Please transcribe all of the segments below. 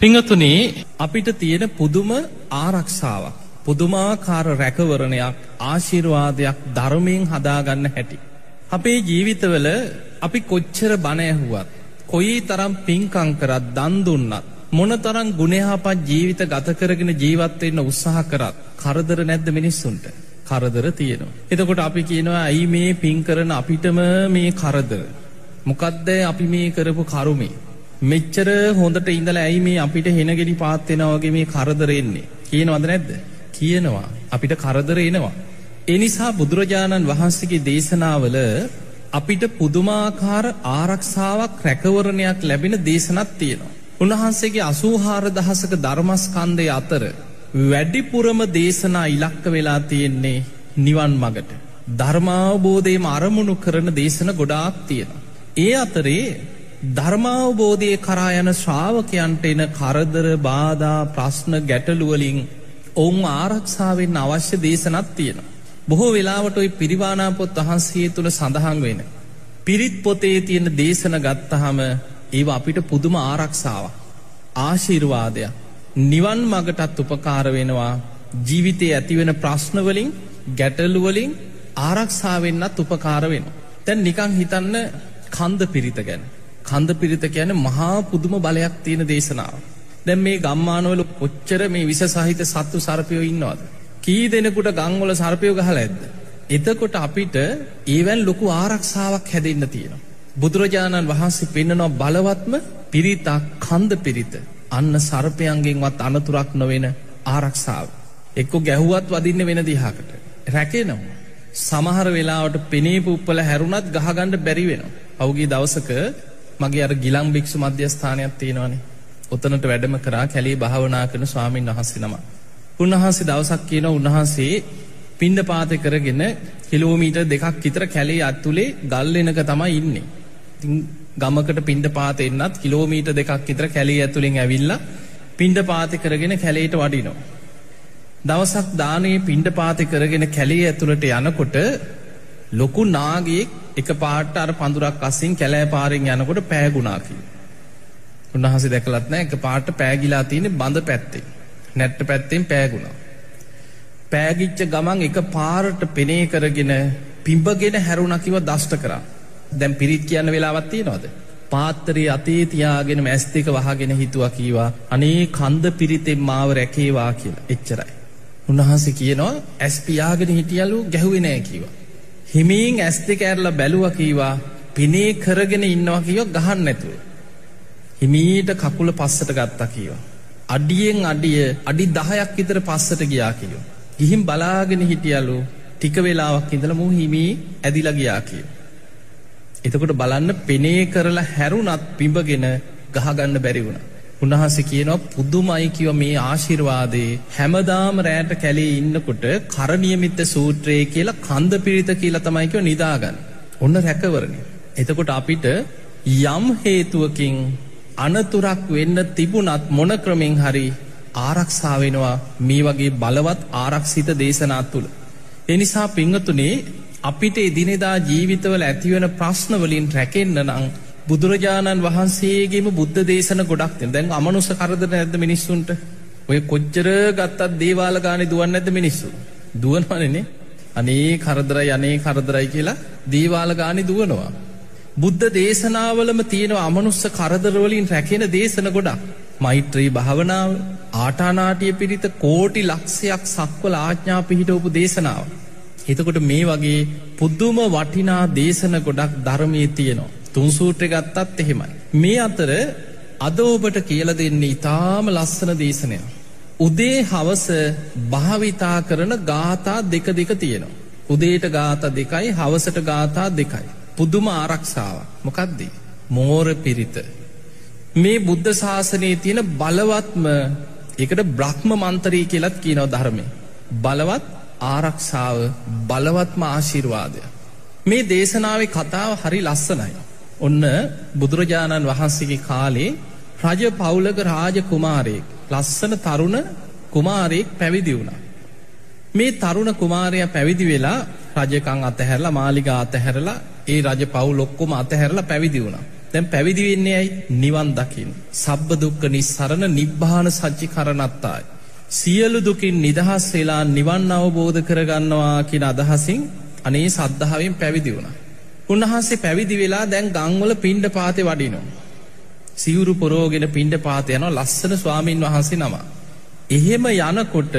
පිංහතුනේ අපිට තියෙන පුදුම ආරක්ෂාවක්. පුදුමාකාර රැකවරණයක් ආශිර්වාදයක් ධර්මයෙන් හදාගන්න හැටි. අපේ ජීවිතවල අපි කොච්චර බණයහුවත්. කොයි තරම් පින්කං කරත් දන්දුන්නත්. මොන තරම් ගුණහපත් ජීවිත ගතකරගෙන ජීවත්වවෙන්න උත්සාහ කරත් කරදර නැද්ද මිනිස්සුන්ට. කරදර තියෙනවා. එතකොට අපි කියනවා ඇයි මේ පින් කරන අපිටම මේ කරදර. මොකක්ද අපි මේ කරපු කරුමේ. මෙච්චර හොඳට ඉඳල ඇයි මේ අපිට හෙනගෙඩි පාත්වෙනවගේ මේ කරදරෙන්නේ. කියනවද නැද්ද. කියනවා අපිට කරදර එනවා. එනිසා බුදුරජාණන් වහන්සේගේ දේශනාවල අපිට පුදුමාකාර ආරක්ෂාවක් රැකවරණයක් ලැබෙන දේශනත් තියෙනවා. උන්වහන්සේගේ අසූහාර දහසක ධර්මස්කන්දය අතර වැඩිපුරම දේශනා ඉලක්ක වෙලා තියෙන්නේ නිවන් මගට. ධර්මාවබෝධයම අරමුණු කරන දේශන ගොඩාක් තියෙන. ඒ අතරේ ධර්මාවබෝධය කරා යන ශ්‍රාවකයන්ට එන කරදර බාධා ප්‍රශ්න ගැටලුවලින් ඔවුන් ආරක්ෂාවෙන් අවශ්‍ය දේශනත් තියෙන. බොහෝ වෙලාවට ඔයි පිරිවානාපොත් වහන්සේ තුළ සඳහන් වෙන. පිරිත් පොතේ තියෙන දේශන ගත්තහම ඒ අපිට පුදුම ආරක්ෂාව. ආශිර්වාදයක්. නිවන් මගටත් උපකාර වෙනවා ජීවිතය ඇතිවෙන ප්‍රශ්නවලින් ගැටලුවලින් ආරක්ෂාවෙන්න්නත් උපකාර වෙන. තැන් නිකං හිතන්න කන්ද පිරිත ගැන. කන්ද පිරිත කියන මහා පුදුම බලයක් තියෙන දේශනාව. දැම් මේ ගම්මානවල කොච්චර මේ විස සහිත සත්තු සර්පයෝ ඉන්නවාද. කී දෙනෙකුට ගංවල සර්පයෝ ගහල ඇද්ද. එතකොට අපිට ඒවැන් ලොකු ආරක්ෂාවක් හැදෙන්න්න තියෙනවා. බුදුරජාණන් වහන්සේ පෙන්න්නනවා බලවත්ම පිරිතා කන්ද පිරිත අන්න සර්පයන්ගෙන්වත් අනතුරක් නොවෙන ආරක්ෂාව. එක්කො ගැහුවත් වදින්න වෙන දිහාකට. රැකේනවා. සමහර වෙලාවට පෙනේ පුප්පල හැරුණත් ගහගණ්ඩ බැරි වෙන. අවුගේ දවසක මගේ අර ගිලං භික්ෂු මධ්‍යස්ථානයක් තියෙනවානේ. ඔතනට වැඩම කරා කැලේ භාවනා කරන ස්වාමීන් වහන්සේ නම. උන්වහන්සේ දවසක් කියන උන්වහන්සේ පින්ඩ පාත කරගෙන කිලෝමීට දෙකක් විතර කැලේ අත්තුලේ ගල්ලෙනක තමයි ඉන්නේ. ගමකට පින්ඩ පාත එන්නත් කිලෝමීට දෙකක් විතර කැලේ ඇතුළින් ඇවිල්ලා පින්ඩ පාති කරගෙන කැලේට වඩිනෝ. දවසක් දානයේ පින්ඩ පාති කරගෙන කැලේ ඇතුළට යනකොට ලොකු නාගයෙක් එක පාට අර පඳුරක් අසින් කැලෑ පාරෙන් යනකොට පෑගුණාකි. උන්වහසේ දැකලත්න එක පාට පෑගිලා තියෙන බඳ පැත්තේ. නැට්ට පැත්තෙන් පෑගුණා. පෑගිච්ච ගමන් එක පාරට පෙනේ කරගෙන පිම්බගෙන හැරුණකිව දෂ්ට කරා. දැම් පිරිත් කියන්න වෙලාවත් තියෙනවාද. පාත්තරේ අතේ තියාගෙන මැස් දෙක වහගෙන හිතුව කීවා අනේ කන්ද පිරිතෙන් මාව රැකේවා කියලා එච්චරයි. උන්වහන්සේ කියනවා ඇස් පියාගෙන හිටියලු ගැහුවෙනෑ කිවා. හිමීන් ඇස් දෙක ඇරල බැලුව කීවා පිනේ කරගෙන ඉන්නවා කියව ගහන්න නැතුව. හිමීට කකුල පස්සට ගත්තා කියවා. අඩියෙන් අඩිය අඩි දහයක් විතර පස්සට ගියා කියෝ. ගිහිම් බලාගෙන හිටියලු ටික වෙලාවක් ඉඳල මු හිමී ඇදිල ගියා කියෝ. එතකොට බලන්න පෙනේ කරලා හැරුණත් පිඹගෙන ගහගන්න බැරි වුණ. උන්වහන්සේ කියනවා පුදුමයි කිව මේ ආශිර්වාදයේ හැමදාම රෑට කැලේ ඉන්නකොට කරනියමිත්ත සූත්‍රයේ කියලා කන්ද පිරිත කියලා තමයිකව නිදාගන්න. ඔන්න රැකවරණය. එතකොට අපිට යම් හේතුවකින් අනතුරක් වෙන්න තිබුණත් මොන ක්‍රමෙන් හරි ආරක්ෂාවෙනවා මේ වගේ බලවත් ආරක්ෂිත දේශනාත් තුළ. එනිසා පිංහතුනේ අපිට එදිනෙදා ජීවිතවල ඇතිවන ප්‍රශ්නවලින් රැකෙන්න්න නං බුදුරජාණන් වහන්සේගේම බුද්ධ දේශන ගොඩක් දැන් අමනුස කරදර නැද මිනිස්සුන්ට ඔය කොච්චර ගත්තත් දේවාල ගානෙ දුවන්න ඇද මිනිස්සු. දුවනවනනේ අනේ කරදරයි අනේ කරදරයි කියලා දේවාල ගානෙ දුවනවා. බුද්ධ දේශනාවලම තියෙන අමනුස්ස කරදරවලින් රැකෙන දේශන ගොඩක්. මෛත්‍රී භාවනාව ආටානාටිය පිරිත කෝටි ලක්ෂයක් සක්වල ආඥා පිහිටවපු දේශනාව. එතකොට මේ වගේ පුද්දුම වටිනා දේශන ගොඩක් ධර්මය තියෙනවා. තුන්සූට්‍ර ගත්තත් එහෙමයි. මේ අතර අද ඔබට කියල දෙන්නේ ඉතාම ලස්සන දේශනය. උදේ හවස භාවිතා කරන ගාථා දෙක දෙක තියෙනවා. උදේට ගාත දෙකයි හවසට ගාථා දෙකයි. පුදුම ආරක්ෂාව මොකක්දී. මෝර පිරිත. මේ බුද්ධ ශාසනයේ තියෙන බලවත්ම එකට බ්‍රහ්ම මන්තරී කියලත් කියනව ධර්මය. බලවත් ආරක්ෂාව බලවත්ම ආශිර්වාදය. මේ දේශනාවේ කතාව හරි ලස්සනයි. ඔන්න බුදුරජාණන් වහන්සේගේ කාලේ රජ පවුලක රාජ කුමාරයෙක් ලස්සන තරුණ කුමාරයෙක් පැවිදි වුණා. මේ තරුණ කුමාරය පැවිදි වෙලා රජකං අතහැරලා මාලිගා අතහැරලා ඒ රජ පවුල් ඔක්කොම අතහැරලා පැවිදි වුණා. ද දැන් පැවිදි වෙන්නේ ඇයි නිවන් දකින්න. සබ්බ දුක්ඛ නිස්සරණ නිබ්බාන සච්චි කරණත්තායි. සියලු දුකින් නිදහස් වෙලා නිවන් අවබෝධ කරගන්නවා කියන අදහසින් අනේ සද්ධාවෙන් පැවිදි වුණා. උන්වහන්සේ පැවිදි වෙලා දැන් ගංවල පිණ්ඩ පාතේ වඩිනවා. සිවුරු පොරෝගෙන පිණ්ඩ පාත යනවා ලස්සන ස්වාමීන් වහන්සේ නම. එහෙම යනකොට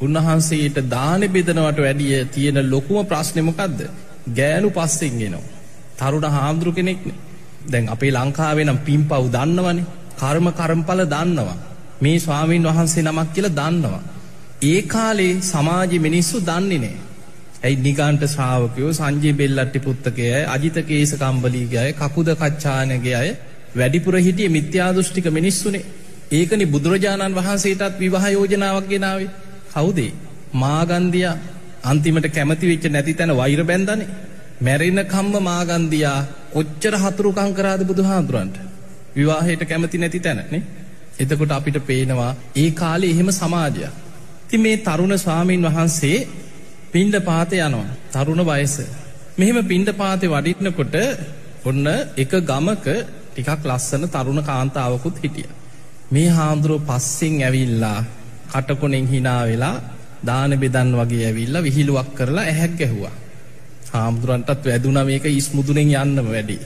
උන්වහන්සේට දානෙ බෙදනවට වැඩිය තියෙන ලොකුම ප්‍රශ්නමකක්ද ගෑනු පස්සෙන් ගෙනවා. තරුණ හාමුදුරු කෙනෙක්නේ. දැන් අපේ ලංකාවෙනම් පින් පව් දන්නවනේ කර්ම කරම්පල දන්නවා. මේ ස්වාමීන් වහන්සේ නමක් කියල දන්නවා. ඒ කාලේ සමාජ මිනිස්සු දන්නේ නෑ. ඇයි නිගන්ට ශ්‍රාවකයෝ සංජී බෙල්ලට්ටි පුත්තකය අජිත කේස කම්බලීගය කකුද කච්චානගේ අය වැඩිපුර හිටිය මිත්‍යාදෘෂ්ටික මිනිස්සුනේ. ඒකනි බුදුරජාණන් වහන්සේටත් විවාහ යෝජනාවක් ගෙනාවේ. කවුදේ මාගන්දිය. අන්තිමට කැමති වෙච්ච නැති තැන වෛර බැන්දනේ මැරෙන කම්ම මාගන්දයා ඔච්චර හතුරුකං කරාද බුදු හාදුරන්ට විවාහයට කැමති නැති තැනනේ. එතකොට අපිට පේනවා ඒ කාලේ එහෙම සමාජය ති මේ තරුණ ස්වාමීන් වහන්සේ පින්ඩ පාත යනවා තරුණ වයස මෙහෙම පින්ඩ පාතය වඩිටනකොට ඔන්න එක ගමක ටිකක් ලස්සන තරුණ කාන්තාවකුත් හිටිය. මේ හාමුදුරුව පස්සෙන් ඇවිල්ලා කටකොනෙන් හිනා වෙලා දාන බෙදන් වගේ ඇවිල්ලා විහිළුවක් කරලා ඇහැක් ගැහුවා. හාමුදුරන්ටත් වැදුන මේක ඉස්මුදුනෙන් යන්නම වැඩි.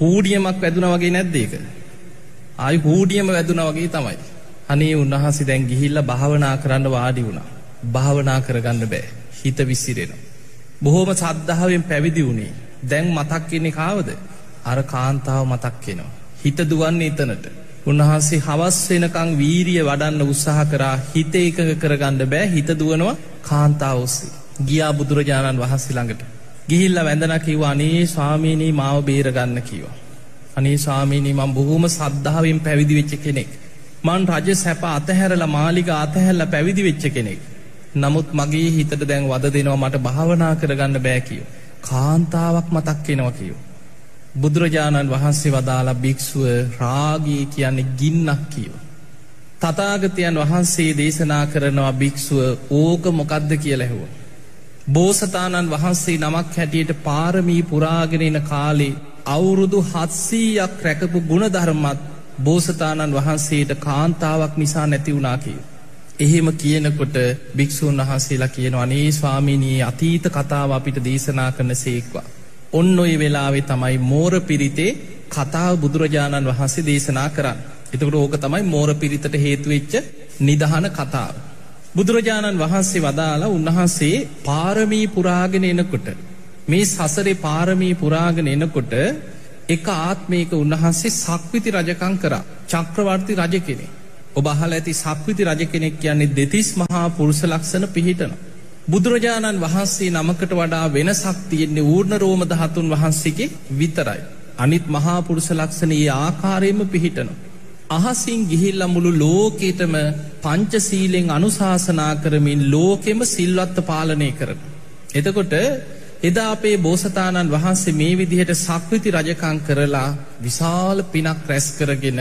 හූඩියමක් වැදුන වගේ නැද්දේක. ආයි හූඩියම වැදුන වගේ තමයි. අනේ උන්වහන්සේ දැන් ගිහිල්ල භාවනා කරන්න වාඩි වුණා. භාවනා කරගන්න බෑ. හිත විසිරෙන. බොහෝම සද්ධාවෙන් පැවිදි වුණේ. දැන් මතක් කෙනෙ කාවද. අර කාන්තාව මතක් කෙනවා. හිත දුවන්නේ එතනට. උන්වහන්සේ හවස් වෙනකං වීරිය වඩන්න උත්සාහ කරා හිත එකක කරගන්න බෑ හිත දුවනවා කාන්තාව ඔස්සේ. ගියා බුදුරජාණන් වහන්සේ ළඟට. ගිහිල්ල වැඳන කිව අනේ ස්වාමීනී මාව බේරගන්න කිවා. අනේ ස්වාමීනී මං බොහෝම සද්ධාවෙන් පැවිදි වෙච්ච කෙනෙක්. මන් රජ සැප අතහැරල මාලික අතහැල්ල පැවිදි වෙච්ච කෙනෙක්. නමුත් මගේ හිතට දැන් වද දෙනවා මට භාවනා කරගන්න බෑකියෝ. කාන්තාවක් මතක් කෙනවා කියෝ. බුදුරජාණන් වහන්සේ වදාලා භික්‍ෂුව රාගී කියන්නේ ගින්නක් කියව. තතාගතයන් වහන්සේ දේශනා කරනවා භික්‍ෂුව ඕක මොකක්ද කියලැහුව. බෝසතාණන් වහන්සේ නමක් හැටියට පාරමී පුරාගෙනෙන කාලේ අවුරුදු හත්සීයක් රැකපු ගුණධර්මත් බෝසතාණන් වහන්සේට කාන්තාවක් නිසා නැති වුණා කිය. එහෙම කියනකොට භික්‍ෂූන් වහන්සේලා කියන අනේ ස්වාමිනී අතීත කතාව අපිට දේශනා කරන සේක්වා. ඔන්න ඔය වෙලාවේ තමයි මෝර පිරිතේ කතාව බුදුරජාණන් වහන්සේ දේශනා කරන්න. එතකට ඕක තමයි මෝර පිරිතට හේතුවෙච්ච නිදහන කතාව. බුදුරජාණන් වහන්සේ වදාලා උන්වහන්සේ පාරමී පුරාගෙන එනකොට. මේ සසරේ පාරමී පුරාගෙන එනකොට එක ආත්මයක උන්වහන්සේ සක්විති රජකං කරා චක්‍රවර්ති රජ කෙනෙ. ඔබ අහල ඇති සක්විති රජ කෙනෙක් කියන්නේ දෙතිස් මහා පුරුෂ ලක්ෂණ පිහිටන. බුදුරජාණන් වහන්සේ නමකට වඩා වෙනසක් තියෙන්නේ ඌර්ණ රෝම දහතුන් වහන්සේගේ විතරයි. අනිත් මහාපුරුෂ ලක්ෂණයේ ආකාරයෙන්ම පිහිටනවා. අහසින් ගිහිල්ල මුළු ලෝකේටම පංචසීලෙන් අනුශාසනා කරමින් ලෝකෙම සිල්වත්ත පාලනය කරන. එතකොට එදා අපේ බෝසතාණන් වහන්සේ මේ විදිහට සක්විති රජකං කරලා විශාල පිනක් රැස් කරගෙන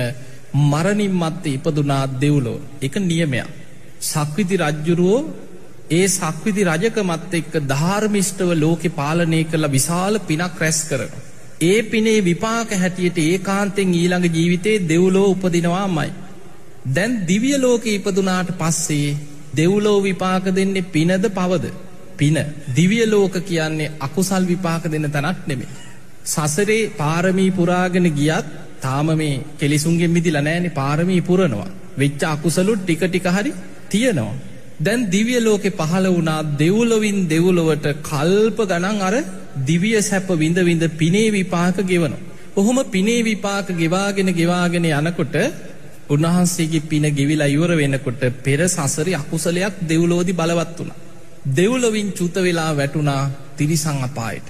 මරණින් මත්තේ ඉපදුනා දෙව්ලෝ එක නියමයක්. සක්විති රජ්ජුරුවෝ ඒ සක්විති රජකමත් එක්ක ධාර්මිෂ්ටව ලෝකෙ පාලනය කරලා විශාල පිනක් රැස් කරන. ඒ පිනේ විපාක හැටියට ඒ කාන්තෙන් ඊළඟ ජීවිතේ දෙව්ලෝ උපදිනවා මයි. දැන් දිවිය ලෝක ඉපදුනාට පස්සේ දෙව්ලෝ විපාක දෙන්නේ පිනද පවද. පින දිවිය ලෝක කියන්නේ අකුසල් විපාක දෙන්න තැනක් නෙමේ. සසරේ පාරමී පුරාගෙන ගියත් තාම මේ කෙලිසුන්ගෙන් මිදිල නෑනෙ පාරමී පුරනවා. වෙච්ච අකුසලුත් ටික ටික හරි තියෙනවා. දැන් දිවිය ලෝකෙ පහළ වුණා දෙවුලොවින් දෙවුලොවට කල්ප ගණන් අර දිවිය සැප විඳ විඳ පිනේ විපාක ගෙවන. ඔහොම පිනේ විපාක ගෙවාගෙන ගෙවාගෙන යනකොට උන්වහන්සේගේ පින ගෙවිලා ඉවර වෙනකොට පෙර සසරි අකුසලයක් දෙව්ලෝදි බලවත් වුණ. දෙව්ලොවින් චුත වෙලා වැටුණා තිරිසං අපායට.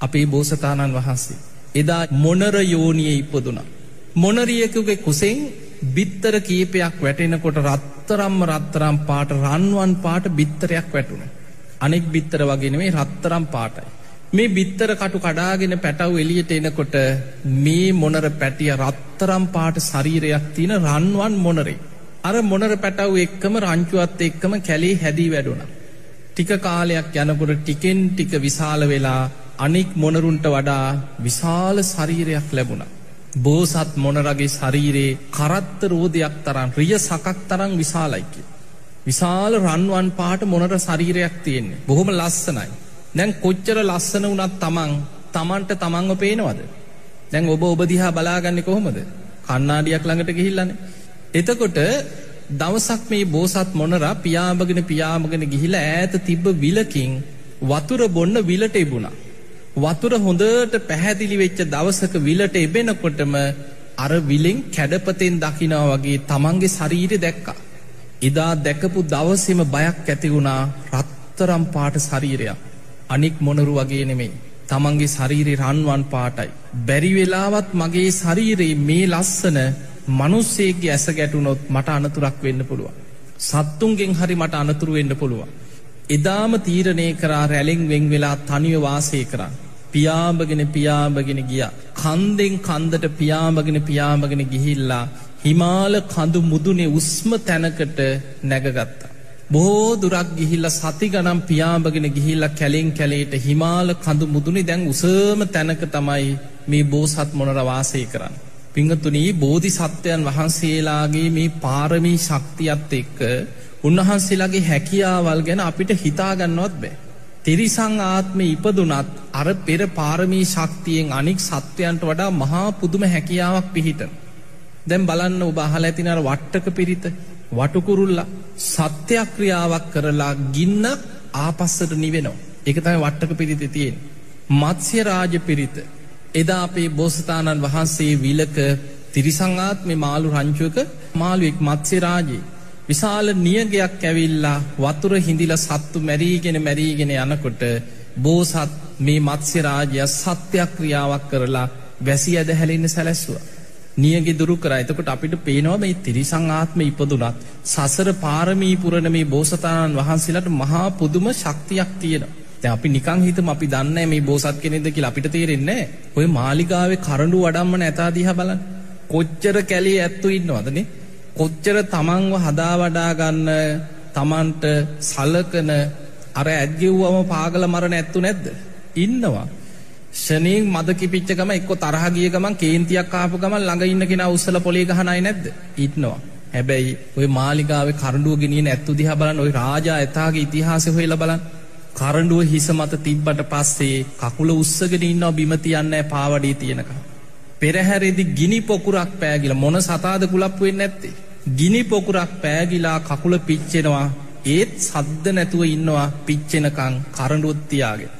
අපේ බෝසතාණන් වහන්සේ. එදා මොනර යෝනිය ඉපදුනා. මොනරියකුගේ කුසෙන් බිත්තර කීපයක් වැටෙනකොට රත්තරම්ම රත්තරම් පාට රන්වන් පාට බිත්තරයක් වැටුණ. අනෙක් බිත්තර වගෙනවේ රත්තරම් පාටයි. මේ බිත්තර කටු කඩාගෙන පැටව් එලියට එනකොට මේ මොනර පැටිය රත්තරම් පාට ශරීරයක් තියෙන රන්වන් මොනරේ. අර මොනර පැටව් එක්කම රංචුවත් එක්කම කැලේ හැදී වැඩුණ. ටික කාලයක් යනකොට ටිකෙන් ටික විශාල වෙලා අනික් මොනරුන්ට වඩා විශාල ශරීරයක් ලැබුණ. බෝසත් මොනරගේ ශරීරයේ කරත්ත රෝධයක් තරන් රිය සකක් තරම් විශාලයිකි. විශාල රන්වන් පාට මොනට ශරීරයක් තියෙන්නේ බොහොම ලස්සනයි. දැන් කොච්චර ලස්සන වනත් තමන් තමන්ට තමන්ව පේනවද. දැන් ඔබ ඔබ දිහා බලාගන්න කොහොමද කන්නාඩියක් ළඟට ගිහිල්ලන. එතකොට දවසක් මේ බෝසත් මොනරා පියාඹගෙන පියාමගෙන ගිහිල ඈත තිබ්බ විලකින් වතුර බොන්න විලට එබුණා. වතුර හොඳට පැහැදිලි වෙච්ච දවසක විලට එබෙනකොටම අර විලෙන් කැඩපතෙන් දකිනා වගේ තමන්ගේ ශරීරය දැක්කා. එදා දැකපු දවසෙම බයක් ඇති වුණා රත්තරම් පාට ශරීරයක්. අනික් මොනරු වගේ නෙමෙයි. තමන්ගේ ශරීරි රන්වන් පාටයි. බැරිවෙලාවත් මගේ ශරීරයේ මේ ලස්සන මනුස්සේගේ ඇස ගැටුනොත් මට අනතුරක් වෙන්න පුළුවන්. සත්තුන්ගෙන් හරි මට අනතුරු වෙන්න පුළුවන්. එදාම තීරණය කරා රැලෙන් වෙන් වෙලා තනිව වාසය කරන්න. පියාඹගෙන පියාඹගෙන ගිය. කන්දෙන් කන්දට පියාඹගෙන පියාඹගෙන ගිහිල්ලා හිමාල කඳු මුදුනේ උස්ම තැනකට නැගගත්තා. බොහෝ දුරක් ගිහිල්ල සති ගනම් පියාඹගෙන ගිහිල්ල කැලෙන් කැලේට හිමාල කඳු මුදුනේ දැන් උසම තැනක තමයි මේ බෝසත් මොනර වාසය කරන්න. පිංහතුනී බෝධි සත්වයන් වහන්සේලාගේ මේ පාරමී ශක්තියත් එක්ක උන්වහන්සේලාගේ හැකියාවල් ගැන අපිට හිතාගන්නවත් බෑ. තිරිසං ආත්මය ඉපදුනත් අර පෙර පාරමී ශක්තියෙන් අනික් සත්වයන්ට වඩා මහා පුදුම හැකියාවක් පිහිට. දැම් බලන්න ඔබ අහල ඇතිනර වට්ටක පිරිත වටුකුරුල්ල සත්‍යක්‍රියාවක් කරලා ගින්න ආපස්සට නිවෙනවා. එක තයි වට්ටක පිරිත තියෙන්. මත්ස්‍ය රාජ පිරිත. එදා අපේ බෝසතාණන් වහන්සේ විලක තිරිසංආත්ම මාළු රංචුවක මාළුවෙක් මත්ස්‍ය රාජයේ. විශාල නියගයක් ඇවිල්ලා වතුර හිඳිල සත්තු මැරීගෙන මැරීගෙන යනකොට බෝසත් මේ මත්ස්‍ය රාජය සත්‍යක්‍රියාවක් කරලා වැසි ඇද හැලෙන්න සැලැස්වා. නියගේ දුරු කර එතකොට අපිට පේනවා මේ තිරිසං ආත්ම ඉපදුනත් සසර පාරමී පුරණ මේ බෝසතාණන් වහන්සේලට මහා පුදුම ශක්තියක් තියෙන. අපි නිකං හිතම අපි දන්න මේ බෝසත් කෙනෙද කියලා අපිට තේරෙන්නේ ඔය මාලිගාවේ කරඩු වඩම්මන ඇතාදිහ බලන් කොච්චර කැලේ ඇත්තු ඉන්නවදනේ කොච්චර තමන්ව හදා වඩාගන්න තමන්ට සලකන අර ඇත්ගෙව්වම පාගල මරණ ඇත්තු නැද්ද? ඉන්නවා. ෂනීන් මද කිපිච්චකම එක්ක තරහගිය ගමන් කේන්තියක් කාපු ගමන් ළඟ ඉන්න කෙනා උස්සල පොලේ ගහනයි නැද්ද? ඉන්නවා. හැබැයි ඔය මාලිගාවේ කරඩුව ගෙනියන ඇත්තු දිහා බලන්න ඔය රාජා ඇතාගේ ඉතිහාසය හොයලා බලන්න. කරඩුව හිස මත තිබ්බට පස්සේ කකුල උස්සගෙන ඉන්නවා බිම තියන්නේ පාවඩේ තියෙනක පෙරහැරෙදි ගිනි පොකුරක් පෑගිල මොන සතාද කුලප්පු වෙන්නේ නැත්තේ ගිනි පොකුරක් පෑගිලා කකුල පිච්චෙනවා ඒත් සද්ද නැතුව ඉන්නවා පිච්චෙනකං කරඩුවත් තියාගෙන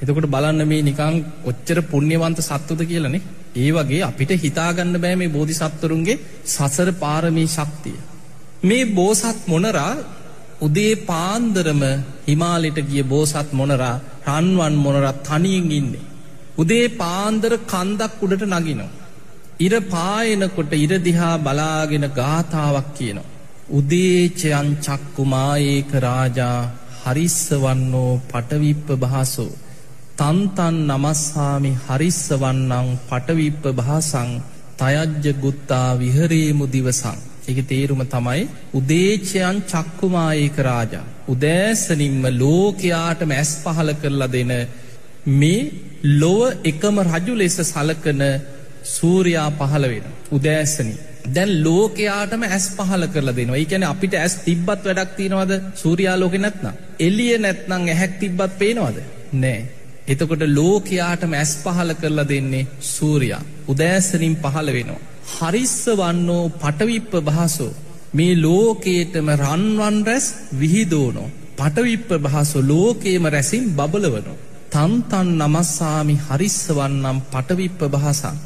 එතකොට බලන්න මේ නිකං ඔච්චර පුුණ්‍යවන්ත සත්තුද කියලනේ ඒ වගේ අපිට හිතාගන්න බෑ මේ බෝධි සත්වරුන්ගේ සසර පාරමී ශක්තිය. මේ බෝසත් මොනරා උදේ පාන්දරම හිමාලෙට ගිය බෝසත් මොනරා රන්වන් මොනරත් තනියෙන් ඉන්නේ. උදේ පාන්දර කන්දක් උඩට නගිනවා. ඉර පායනකොට ඉරදිහා බලාගෙන ගාථාවක් කියනවා. උදේචයන් චක්කුමාඒක රාජා හරිස්ස වන්නෝ පටවිප්ප භාසෝ. තන්තන් නමස්හාමි හරිස්ස වන්නං පටවිප්ප භාසං තයජ්ජ ගුත්තා විහරේමු දිවසං. එක තේරුම තමයි උදේචයන් චක්කුමාඒක රාජා. උදෑසනින්ම ලෝකයාට මැස් පහල කරලා දෙන මේ ලොව එකම රජු ලෙස සලකන සූරයා පහළ වෙන උදෑසනි. දැන් ලෝකයාටම ඇස් පහල කරලා දෙනවා. ඒකැන අපිට ඇස් තිබ්බත් වැඩක් තියෙනවද? සූරයා ලෝක නැත්නම්. එල්ලිය නැත්නම් ඇහැක් තිබ්බත් පේනවද? නෑ. එතකොට ලෝකයාටම ඇස් පහල කරලා දෙන්නේ සූරයා. උදෑසනින් පහළ වෙනවා. හරිස්ස වන්නෝ පටවිප්ප භාසෝ. මේ ලෝකේටම රන්වන් රැස් විහිදෝනෝ. පටවිප්ප භාසු ලෝකේම රැසින් බබලවනෝ. තන්තන් නමස්සාමි හරිස්ස වන්නම් පටවිප්ප භාසං.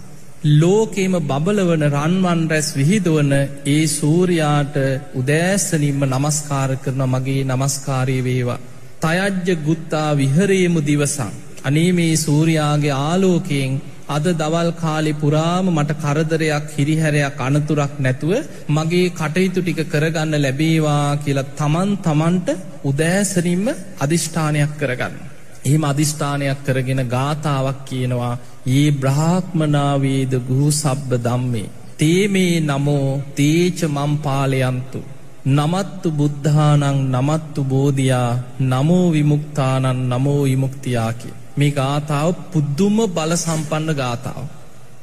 ලෝකේම බබලවන රන්වන් රැස් විහිදුවන ඒ සූරයාට උදෑස්සනින්ම නමස්කාර කරන මගේ නමස්කාරය වේවා. තයජ්ජ ගුත්තා විහරේමු දිවසං. අනේ මේ සූරයාගේ ආලෝකයෙන් අද දවල් කාලෙ පුරාම මට කරදරයක් හිරිහැරයක් අනතුරක් නැතුව මගේ කටයුතු ටික කරගන්න ලැබේවා කියලා තමන් තමන්ට උදෑසනින්ම අධිෂ්ඨානයක් කරගන්න. එහෙම අධිෂ්ඨානයක් කරගෙන ගාථාවක් කියනවා ඒ බ්‍රහ්මනාවේද ගුහු සබ්බ දම්මේ. තේමේ නමෝ තේච මම්පාලයන්තු. නමත්තු බුද්ධානං නමත්තු බෝධයා නමෝ විමුක්තානන් නමෝ විමුක්තියාකි. මේ ගාථාව පුද්දුම බල සම්පන්න ගාථාව.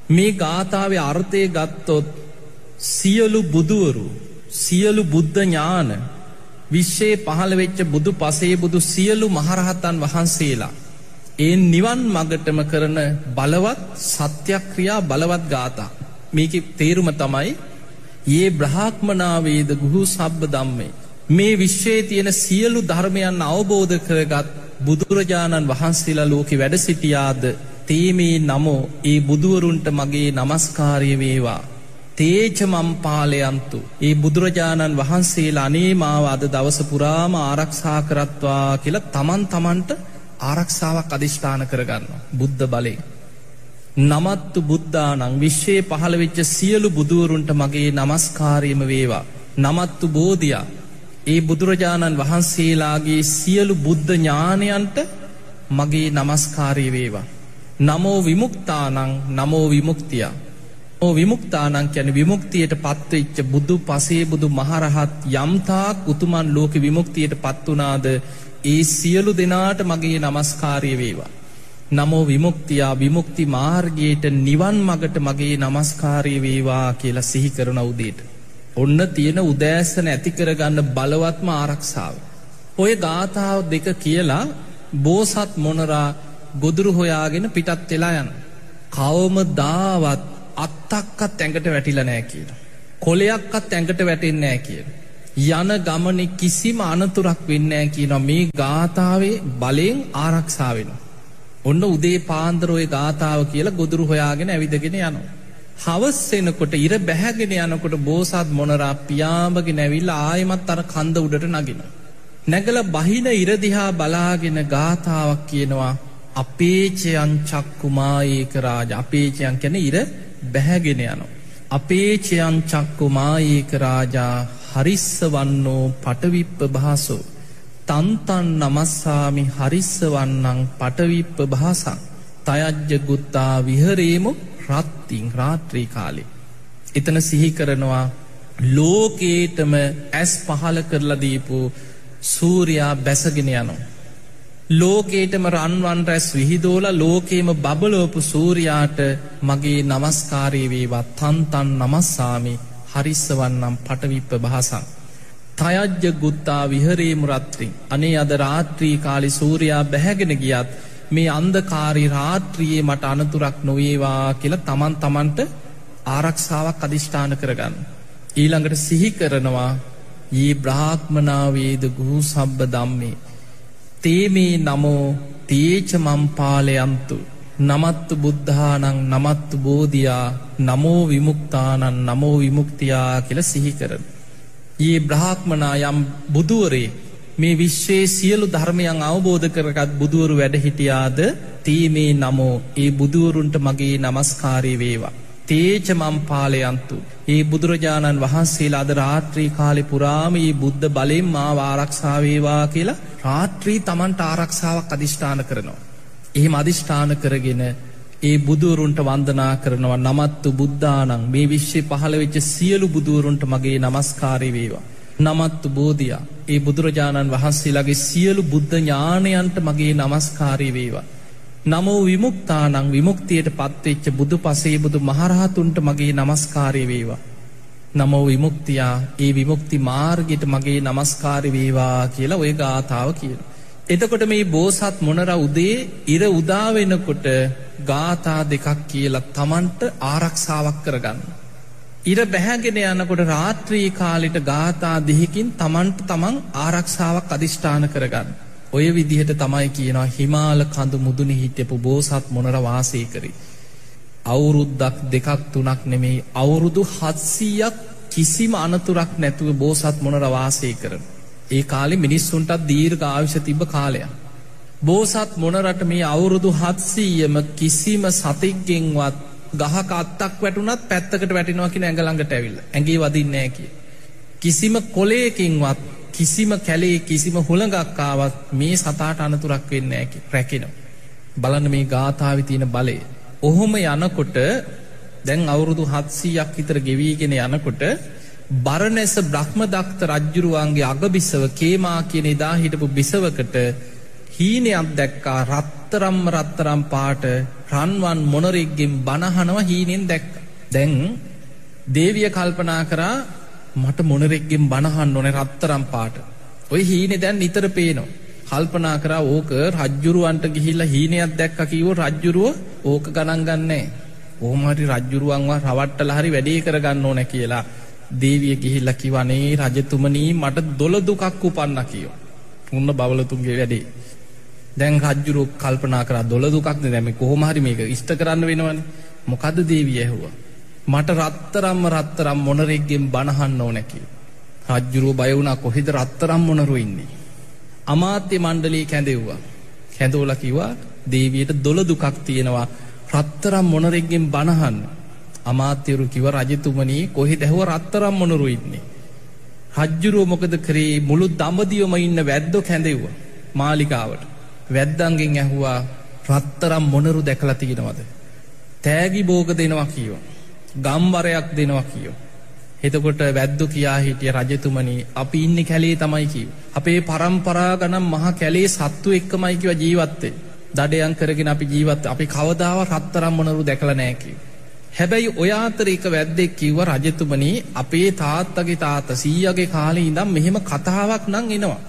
මේ ගාථාවේ අර්ථය ගත්තොත් සියලු බුදුවරු සියලු බුද්ධ ඥාන විශ්ෂයේ පහළ වෙච්ච බුදු පසේ බුදු සියලු මහරහතන් වහන්සේලා. ඒ නිවන් මගටම කරන බලවත් සත්‍යක්‍රියා බලවත් ගාතා. මේක තේරුම තමයි ඒ බ්‍රහාක්මනාවේද ගුහු සබ්බ දම්මේ. මේ විශ්වයේ තියෙන සියලු ධර්මයන් අවබෝධ කරගත් බුදුරජාණන් වහන්සේලා ලෝකෙ වැඩ සිටියාද තේමේ නමෝ ඒ බුදුවරුන්ට මගේ නමස්කාරය වේවා. තේජමම්පාලයන්තු ඒ බුදුරජාණන් වහන්සේලා අනේ මාව අද දවස පුරාම ආරක්ෂා කරත්වා කියලා තමන් තමන්ට ආරක්ෂාවක් අධිෂ්ඨාන කරගන්න බුද්ධ බලය. නමත්තු බුද්ධානං විශ්වයේ පහළවෙච්ච සියලු බුදුවරුන්ට මගේ නමස්කාරයම වේවා. නමත්තු බෝධයා ඒ බුදුරජාණන් වහන්සේලාගේ සියලු බුද්ධ ඥානයන්ට මගේ නමස්කාරය වේවා. නමෝ විමුක්තානං නමෝ විමුක්තියා ඕ විමුක්තානං යන විමුක්තියට පත්වෙච්ච බුදු පසේ බුදු මහරහත් යම්තාක් උතුමන් ලෝක විමුක්තියට පත්වනාද ඒ සියලු දෙනාට මගේ නමස්කාරය වේවා. නමෝ විමුක්තියා විමුක්ති මාර්ගයට නිවන් මගට මගේ නමස්කාරය වේවා කියලා සිහි කරන උදේට. ඔන්න තියෙන උදෑසන ඇතිකරගන්න බලවත්ම ආරක්ෂාව. ඔය ගාථාව දෙක කියලා බෝසත් මොනරා ගොදුරු හොයාගෙන පිටත් වෙලා යන. කවම දාවත් අත්තක්කත් ඇඟට වැටිල නෑ කියන. කොලයක්කත් ඇඟට වැටෙන්නෑ කියන. යන ගමනෙ කිසිම අනතුරක් වෙන්නෑ කියන මේ ගාථාවේ බලයෙන් ආරක්ෂාවෙන. ඔන්න උදේ පාන්දරෝය ගාථාව කියලා ගොදුරු හොයාගෙන ඇවිදගෙන යනවා. හවස්සෙනකොට ඉර බැහැගෙන යනකොට බෝසත් මොනරා පියාඹගෙන ඇවිල්ල ආයමත් අර කන්ද උඩට නගෙන. නැගල බහින ඉරදිහා බලාගෙන ගාථාවක් කියනවා අපේචයන් චක්කුමාඒක රාජ අපේචයන් කැන ඉර බැහැගෙන යනවා. අපේචයන් චක්කුමාඒක රාජා හරිස්ස වන්නෝ පටවිප්ප භාසෝ. තන්තන් නමස්සාමි හරිස්ස වන්නං පටවිප්ප භාසං. තයජ්ජ ගුත්තා විහරේමු රත්තිං රාත්‍රී කාලේ. එතන සිහි කරනවා ලෝකේටම ඇස් පහල කරලදීපු සූරයා බැසගෙන යනවා. ලෝකේටම රන්වන් රැස් විහිදෝල ලෝකේම බබලෝපු සූරයාට මගේ නමස්කාරී වේවා තන්තන් නමස්සාමි හරිස්සවන්නම් පටවිප්ප භාසං. තයජ්ජ ගුත්තා විහරේ මුරත්‍රින් අනේ අද රාත්‍රී කාලි සූරයා බැහැගෙන ගියත් මේ අන්දකාරි රාත්‍රියයේ මට අනතුරක් නොවේවා කියලා තමන් තමන්ට ආරක්ෂාවක් අධිෂ්ඨාන කරගන්න. ඊළඟට සිහි කරනවා ඒ බ්‍රාහ්මනාවේද ගුහු සබ්බ දම්මේ තේමේ නමෝ තේච මම්පාලයන්තු නමත්තු බුද්ධානං නමත්තු බෝධයා නමෝ විමුක්තානන් නමෝ විමුක්තියා කියල සිහිකරන. ඒ බ්‍රහ්මනා යම් බුදුවරේ මේ විශ්වේ සියලු ධර්මයන් අවබෝධ කරගත් බුදුවරු වැඩ හිටියාද තීමේ නමෝ ඒ බුදුවරුන්ට මගේ නමස්කාරී වේවා. තේච මම්පාලයන්තු ඒ බුදුරජාණන් වහන්සේලා අද රාත්‍රී කාලෙ පුරාමී බුද්ධ බලෙන් මා වාරක්ෂාවේවා කියලා රාත්‍රී තමන්ට ආරක්ෂාවක් අධිෂ්ඨාන කරනවා. එහෙම අධිෂ්ඨාන කරගෙන ඒ බුදුවරුන්ට වන්දනා කරනවා නමත්තු බුද්ධානං මේ විශ්්‍ය පහළවෙච්ච සියලු බුදුවරුන්ට මගේ නමස්කාරය වේවා. නමත්තු බෝධයා ඒ බුදුරජාණන් වහන්සේලාගේ සියලු බුද්ධ ඥානයන්ට මගේ නමස්කාරය වේවා. නමෝ විමුක්තානං විමුක්තියට පත්වෙච්ච බුදු පසේ බුදු මහරහතුන්ට මගේ නමස්කාරය වේවා. නමෝ විමුක්තියා ඒ විමුක්ති මාර්ගයට මගේ නමස්කාරි වේවා කියලා ඔය ගාථාව කියන. එතකොට මේ බෝසත් මොනර උදේ ඉර උදාවෙනකොට ගාථා දෙකක් කියලා තමන්ට ආරක්ෂාවක් කරගන්න. ඉර බැහැගෙන යනකොට රාත්‍රී කාලිට ගාථා දෙහිකින් තමන්ට තමන් ආරක්ෂාවක් අධිෂ්ඨාන කරගන්න. ඔය විදිහට තමයි කියනවා හිමාල කඳු මුදුනි හිටපු බෝසත් මොනර වාසය කරී. අවුරුද්දක් දෙකක් තුනක් නෙමෙයි අවුරුදු හත්සීයක් කිසිම අනතුරක් නැතුව බෝසත් මොනර වාසය කරන. ඒ කාලෙ මිනිස්සුන්ටත් දීර්ඝ ආවිශ තිබ කාලයක්. බෝසත් මොනරට මේ අවුරුදු හත්සීයම කිසිම සතික්ගෙන්වත් ගහක අත්තක් වැටුනත් පැත්තකට වැටිනවාකි ඇඟළඟට ඇවිල්ල ඇගේ වදින්නෑ කිය. කිසිම කොලයකින්වත් කිසිම කැලේ කිසිම හොළඟක්කාවත් මේ සතාට අනතුරක් වෙන්න ඇකි රැකෙනවා. බලන්න මේ ගාථාවි තියෙන බලය. ඔහොම යනකොට දැන් අවුරුදු හත්සීයක් විතර ගෙවීගෙන යනකොට බරණැස බ්‍රහ්ම දක්ත රජ්ජුරුවන්ගේ අග බිස්සව කේමා කියන එදා හිටපු බිසවකට හීනයක් දැක්කා රත් රත්තරම් රත්තරම් පාට රන්වන් මොනරෙක්ගෙන් බණහනවා හීනෙන් දැක්ක. දැන් දේවිය කල්පනා කරා මට මොනරෙක්ගෙන් බණහන්න ඕන රත්තරම් පාට. ඔය හීනෙ දැන් නිතර පේනවා. කල්පනා කරා ඕක රජ්ජුරුවන්ට ගිහිල්ලා හීනයක් දැක්ක කිව්ව රජ්ජුරුව ඕක ගණන් ගන්නෑ. ඕමහරි රජ්ජුරුවන්වා රවට්ටල හරි වැඩේ කරගන්න ඕන කියලා දේවිය ගිහිල්ල කිවනේ රජතුමනී මට දොළ දුකක් උපන්න කියෝ. උන්න බවලතුන්ගේ වැඩේ. දැන් රජ්ජුරු කල්පනා කර දොළ දුකක්ද දැම කොහොමහරි මේක ඉෂ්ට කරන්න වෙනවන මොකද දේවිය ඇහුව. මට රත්තරම්ම රත්තරම් මොනරෙක්ගෙන් බණහන්න ඕනැකි. රජ්ජුරුව බයවුණා කොහෙද රත්තරම් මොනරු ඉන්නේ. අමාත්‍ය මණ්ඩලී කැඳෙව්වා. කැඳෝල කිවා දේවයට දොළ දුකක් තියෙනවා රත්තරම් මොනරෙක්ගෙන් බණහන්න. අමාත්‍යරු කිව රජතුමනී කොහෙ දැහුව රත්තරම් මොනරු ඉන්නේ. රජ්ජුරුව මොකද කරේ මුළු දඹදියම ඉන්න වැද්දො කැඳෙව්ව මාලිකාවට. වැද්දන්ගෙන් ඇහුවා රත්තරම් මොනරු දැකලා තියෙනවද. තෑගි බෝග දෙනවා කියෝ. ගම්වරයක් දෙනවා කියෝ. එතකොට වැද්දු කියා හිටිය රජතුමනි අපි ඉන්න කැලේ තමයි කිව. අපේ පරම්පරා ගනම් මහ කැලේ සත්තු එක්කමයිකිව ජීවත්තේ. දඩයන් කරගෙන අපි ජීවත් අපි කවදාව රත්තරම් මොනරු දැකල නෑකිව. හැබැයි ඔයාතර එක වැද්දෙක් කිව්ව රජතුමනී අපේ තාත්තගේ තාත සීයගේ කාලේ ඉඳම් මෙහෙම කතාවක් නං එනවා.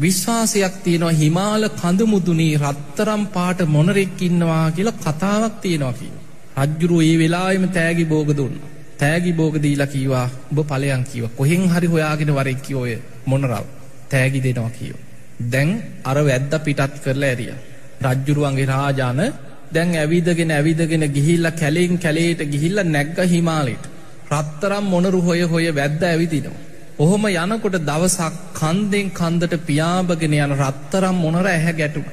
විශ්වාසයක් තියෙනවා හිමාල කඳමුදුනී රත්තරම් පාට මොනරෙක්කින්නවා කියලා කතාවක් තියෙනවා කිය. රජ්ජුරුව ඒ වෙලාම තෑගි බෝග දුන්න. තෑගි බෝග දීලා කීවා ඔබ පලයන් කිව කොහෙන් හරි හොයාගෙන වරෙක්කි ඔය මොනරව තෑගි දෙනවා කියෝ. දැන් අර වැද්ද පිටත් කරලා ඇරිය. රජ්ජුරුවන්ගේ රාජාන දැන් ඇවිදගෙන ඇවිදගෙන ගිහිල්ල කැලෙන් කැලේට ගිහිල්ල නැග්ග හිමාලෙට. රත්තරම් මොනරු හොය හොය වැද්ද ඇවිදිනවා. ඔහොම යනකොට දවසක් කන්දෙන් කන්දට පියාබගෙන යන රත්තරම් මොනර ඇහැ ගැටුම.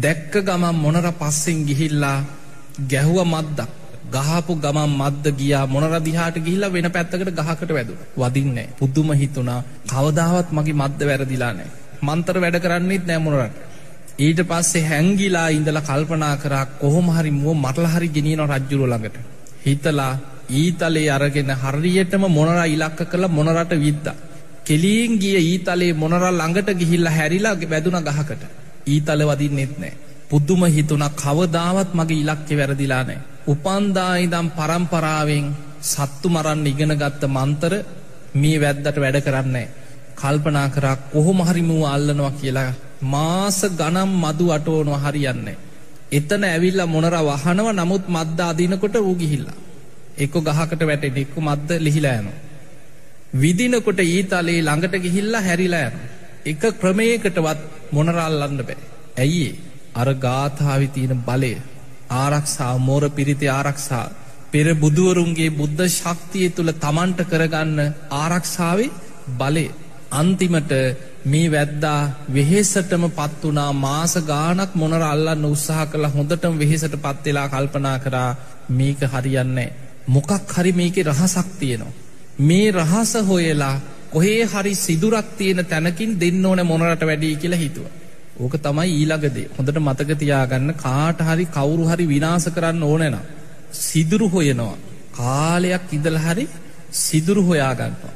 දැක්ක ගමන් මොනර පස්සෙන් ගිහිල්ලා ගැහුව මද්දක් ගහපු ගමන් මද්ද ගියා මොනර දිහාට ගිහිල්ලා වෙන පැත්තකට ගහකට වැදු වදින්නේ පුද්දුම හිතුනා කවදාවත් මගේ මද්ද වැරදිලා නෑ මන්තර වැඩ කරන්නෙත් නෑ මොනරට ඊට පස්සේ හැංගිලා ඉඳල කල්පනා කරා කොහොම හරි මුව මටල හරි ගෙනියන රජ්ජුරු ළඟට. හිතලා ඊතලේ අරගෙන හරියටම මොනර ඉලක්ක කළ මොනරට විද්ද. කෙලියෙන් ගිය ඊතලේ මොනර ළඟට ගිහිල්ල හැරිලාගේ බැදුන ගහකට. ඊතල වදින්නෙත් නෑ. පුද්දුම හිතුන කවදාවත් මගේ ඉලක්කෙ වැරදිලා නෑ. උපන්දායිදම් පරම්පරාවෙන් සත්තු මරන්න ඉගෙන ගත්ත මන්තර මේ වැද්දට වැඩ කරන්නේ. කල්පනා කරා කොහොම හරිමුව අල්ලනවා කියලා මාස ගනම් මදු අටෝනො හරියන්නේ. එතන ඇවිල්ල මොනර වහනව නමුත් මද්ද අදිනකොට වූ ගිහිල්ලා. එක්ක ගහකට වැටෙන එක්කු මද්ද ලිහිලා යන. විදිනකොට ඊතලේ ළඟට ගිහිල්ලා හැරිලා යන. එක ක්‍රමයකටවත් මොනරල්ලන්න බෑ. ඇයි අර ගාථාවි තියෙන බලය ආරක්ෂා මෝර පිරිති ආරක්ෂා පෙර බුදුවරුන්ගේ බුද්ධ ශක්තිය තුළ තමන්ට කරගන්න ආරක්ෂාවේ බලය අන්තිමට මේ වැද්දා වෙහෙසටම පත් වනා මාස ගානක් මොනර අල්ලන්න උත්සාහ කළ හොඳටම වෙහෙසට පත්වෙලා කල්පනා කරා මේක හරියන්නේ. මොකක් හරි මේක රහසක් තියෙනවා. මේ රහස හොයලා කොහේ හරි සිදුරක් තියෙන තැනකින් දෙන්න ඕන මොනරට වැඩී කියලා හිතුව. ඕක තමයි ඊළඟදේ හොඳට මතකතියාගන්න කාට හරි කවුරු හරි විනාස කරන්න ඕනැන. සිදුරු හොයනවා. කාලයක් ඉදල හරි සිදුරු හොයාගන්නවා.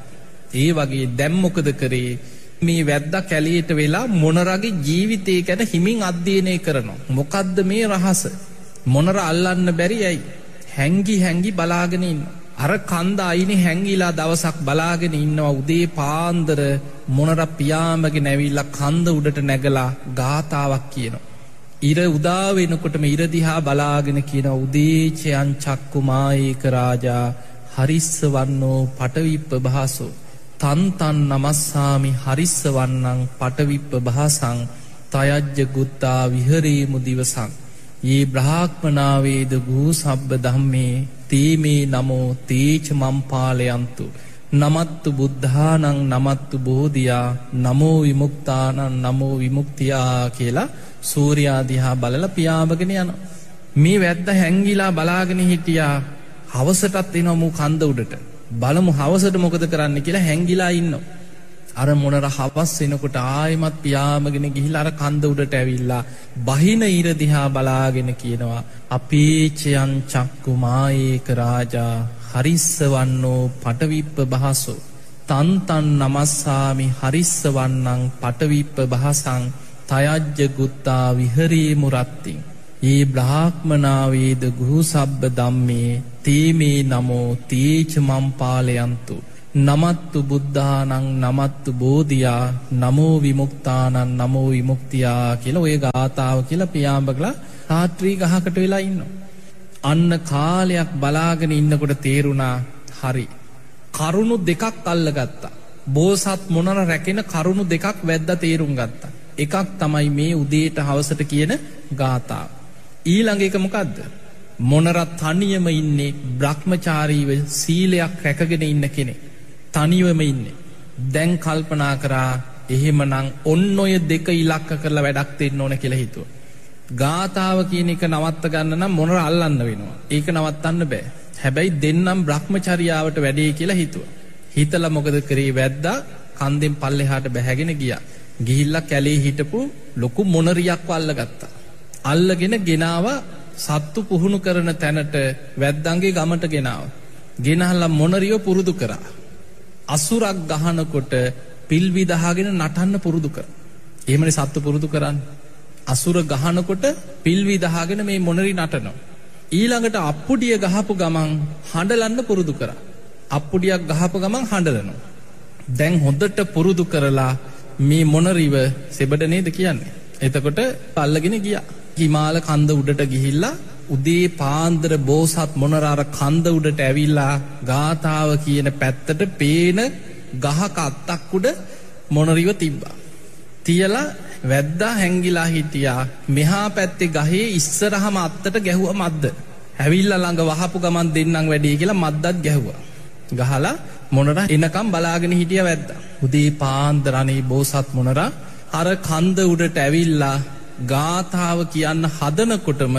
ඒ වගේ දැම්මොකද කරේ මේ වැද්ද කැලේට වෙලා මොනරගේ ජීවිතය ගැන හිමින් අධ්‍යයනය කරනවා. මොකක්ද මේ රහස. මොනර අල්ලන්න බැරි ඇයි. හැංගි හැංගි බලාගෙනින්. අර කන්ද අයිනි හැංගිලා දවසක් බලාගෙන ඉන්නවා උදේ පාන්දර මොනර පියාමගෙන නැවිල්ල කන්ද උඩට නැගලා ගාථාවක් කියනවා. ඉර උදාවෙනකොටම ඉරදිහා බලාගෙන කියන උදේචයන් චක්කුමාඒක රාජා හරිස්ස වන්නෝ පටවිප්ප භාසෝ. තන්තන් නමස්සාමි හරිස්ස වන්නං පටවිප්ප භාසං තයජ්ජ ගුත්තා විහරේමු දිවසං. ඒ බ්‍රහාක්මනාවේද ගූ සබ්බ දම්මේ තේමේ නමෝ තේච මම්පාලයන්තු. නමත්තු බුද්ධානං නමත්තු බෝධයා නමෝ විමුක්තානන් නමෝ විමුක්තියා කියලා සූරයාදිහා බලල පියාභගෙන යන. මේ වැද්ද හැංගිලා බලාගෙන හිටියා හවසටත් එනොමු කන්ද උඩට බලමු හවසට මොකද කරන්න කියලා හැංගිලා ඉන්න. අර මොනර හවස් වෙනකොට ආයමත් පියාමගෙන ගිහිල් අර කන්ද උඩට ඇවිල්ලා බහින ඉරදිහා බලාගෙන කියනවා අපේචයන් චක්කුමාඒක රාජා හරිස්ස වන්නෝ පටවිප්ප බහසෝ. තන්තන් නමස්සාමි හරිස්ස වන්නං පටවිප්ප බහසං තයජ්ජ ගුත්තා විහරී මුරත්තිං ඒ බ්‍රාහ්මනාවේද ගුහු සබ්බ දම්මේ තේමේ නමෝ තේච මම්පාලයන්තු නමත්තු බුද්ධානං නමත්තු බෝධයා නමෝ විමුක්තානන් නමෝ විමුක්තියා කියලා ඔය ගාථාව කියලා පියාඹකලා රාත්‍රී ගහකට වෙලා ඉන්න. අන්න කාලයක් බලාගෙන ඉන්නකොට තේරුණා හරි. කරුණු දෙකක් අල්ල ගත්තා. බෝසත් මොනර රැකෙන කරුණු දෙකක් වැද්ද තේරුම් ගත්තා. එකක් තමයි මේ උදේට හවසට කියන ගාථාව. ඊළඟ එක මොකක්ද. මොනරත් තනියම ඉන්නේ බ්‍රහ්මචාරීව සීලයක් රැකගෙන ඉන්න කෙනෙ. තනිවම ඉන්නේ. දැන් කල්පනා කරා එහෙමනං ඔන්න ඔය දෙක ඉලක්ක කරලා වැඩක් දෙන්න ඕන කියලා හිතුව. ගාථාව කියන එක නවත්ත ගන්න නම් මොනර අල්ලන්න වෙනවා. ඒක නවත්තන්න බෑ. හැබැයි දෙන්නම් බ්‍රහ්මචරියාවට වැඩේ කියලා හිතුව. හිතල මොකද කරේ වැද්දා කන්දෙන් පල්ලෙහාට බැහැගෙන ගිය. ගිහිල්ල කැලේ හිටපු ලොකු මොනරියක් වල්ල ගත්තා. අල්ලගෙන ගෙනාව සත්තු පුහුණු කරන තැනට වැද්දන්ගේ ගමට ගෙනාව. ගෙනහල්ල මොනරියෝ පුරුදු කරා. අසුරක් ගහනකොට පිල්විදහාගෙන නටන්න පුරුදු කර. ඒමනි සත්තු පුරුදු කරන්න. අසුර ගහනකොට පිල්විදහාගෙන මේ මොනරි නටනවා. ඊළඟට අප්පුඩිය ගහපු ගමන් හඬලන්න පුරුදු කර. අප්පුඩියක් ගහපු ගමන් හඬලනවා. දැන් හොඳට පුරුදු කරලා මේ මොනරිව සෙබඩ නේද කියන්නේ. එතකොට පල්ලගෙන ගිය. හිමාල කන්ද උඩට ගිහිල්ලා උදේ පාන්දර බෝසත් මොනරාර කන්ද උඩට ඇවිල්ලා ගාථාව කියන පැත්තට පේන ගහක අත්තක්කුඩ මොනරිව තිබ්බා. තියලා වැද්දා හැංගිලා හිටියා මෙහා පැත්තේ ගහේ ඉස්සරහම අත්තට ගැහුව මද්ද. හැවිල්ල ළඟ වහපු ගමන් දෙන්නම් වැඩේ කියලා මද්දත් ගැහුවා. ගහලා මොනර එනකම් බලාගෙන හිටිය වැද්ද. උදේ පාන්දරනේ බෝසත් මොනර අර කන්ද උඩට ඇවිල්ලා ගාථාව කියන්න හදනකොටම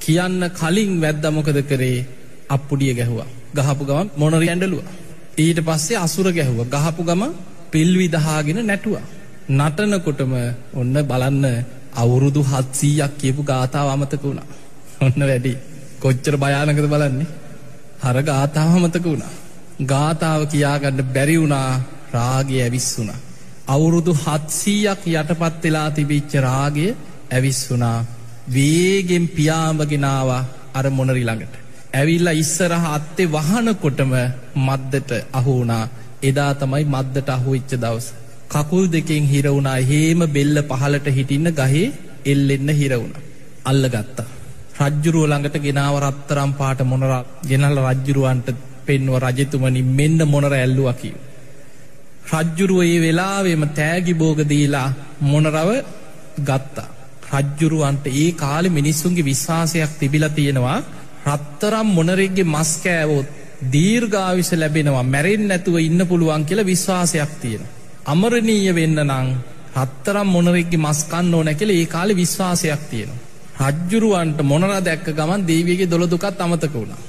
කියන්න කලින් වැද්දමොකද කරේ අප්පුඩිය ගැහුවා. ගහපු ගම මොනර ඇඩලුව. ඊට පස්සේ අසුර ගැහුව ගහපු ගම පිල්විදහාගෙන නැටුවා. නටනකොටම ඔන්න බලන්න අවුරුදු හත්සීයක් කියපු ගාථාව අමතක වුණා. ඔන්න වැඩි කොච්චර භයානකද බලන්නේ. හර ගාථාව අමතක වුණා. ගාථාව කියාගන්න බැරි වුණා රාගය ඇවිස්සුනා. අවුරුදු හත්සීයක් යටපත් වෙලා තිබිච්ච රාගය ඇවිස්සුනා වේගෙන් පියාඹගෙනවා අර මොනරි ළඟට. ඇවිල්ලා ඉස්සරහ අත්තේ වහනකොටම මද්දට අහුුණා එදා තමයි මද්දට අහුවිච්ච දවස. කකුල් දෙකෙන් හිරවුණා හේම බෙල්ල පහලට හිටින්න ගහේ එල්ලෙන්න හිරවුණ. අල්ල ගත්තා. රජ්ජුරුව ළඟට ගෙනාව රත්තරම් පාට මොනර ගෙනල්ල රජ්ජුරුවන්ට පෙන්ව රජතුමනි මෙන්න මොනර ඇල්ලුව කිව්. රජ්ජුරුව ඒ වෙලාවෙම තෑගි බෝගදීලා මොනරව ගත්තා. රජ්ජුරුවන්ට ඒ කාලෙ මිනිස්සුන්ගේ විශ්වාසයක් තිබිල තියෙනවා රත්තරම් මොනරෙක්ගේ මස්කෑවෝත් දීර්ගාවිස ලැබෙනවා මැරෙන් නැතුව ඉන්න පුළුවන් කියල විශ්වාසයක් තියෙන. අමරණීය වෙන්න නං රත්තරම් මොනරෙක්ගේ මස්කන්න ඕන කියල ඒ කාලෙ විශ්වාසයක් තියෙන. රජ්ජුරුවන්ට මොනර දැක්ක ගමන් දේවගේ දොළදුකත් අමතක වුණා.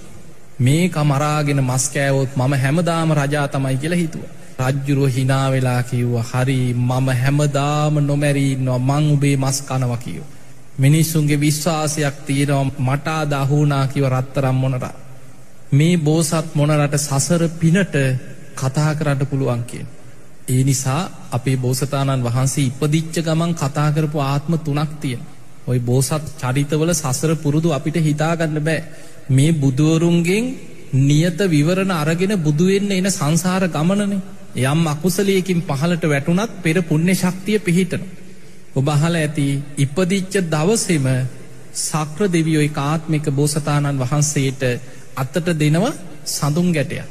මේ කමරාගෙන මස්කෑවොත් මම හැමදාම රජා තමයි කියලා හිතුව. රජ්ජුරුව හිනාවෙලා කිව්ව හරි මම හැමදාම නොමැරීන්නවා මං උබේ මස් කනව කියෝ. මිනිස්සුන්ගේ විශ්වාසයක් තියෙනවා මටා දහුනා කිව රත්තරම් මොනරා. මේ බෝසත් මොනරට සසර පිනට කතා කරන්න පුළුවන් කියෙන්. ඒ නිසා අපේ බෝසතාණන් වහන්සේ ඉපදිච්ච ගමන් කතා කරපු ආත්ම තුනක් තියෙන. ඔයි බෝසත් චරිතවල සසර පුරුදු අපිට හිතාගන්න බෑ. මේ බුදුවරුන්ගෙන් නියත විවරණ අරගෙන බුදුවෙන්න එන සංසාර ගමනනේ යම් අකුසලයකින් පහලට වැටුනත් පෙර පුුණ්‍ය ශක්තිය පිහිටන. ඔබහල ඇති ඉපදිච්ච දවසෙම සක්‍ර දෙවියොයි කාත්මික බෝසතාණන් වහන්සේට අත්තට දෙනවා සඳුන් ගැටය.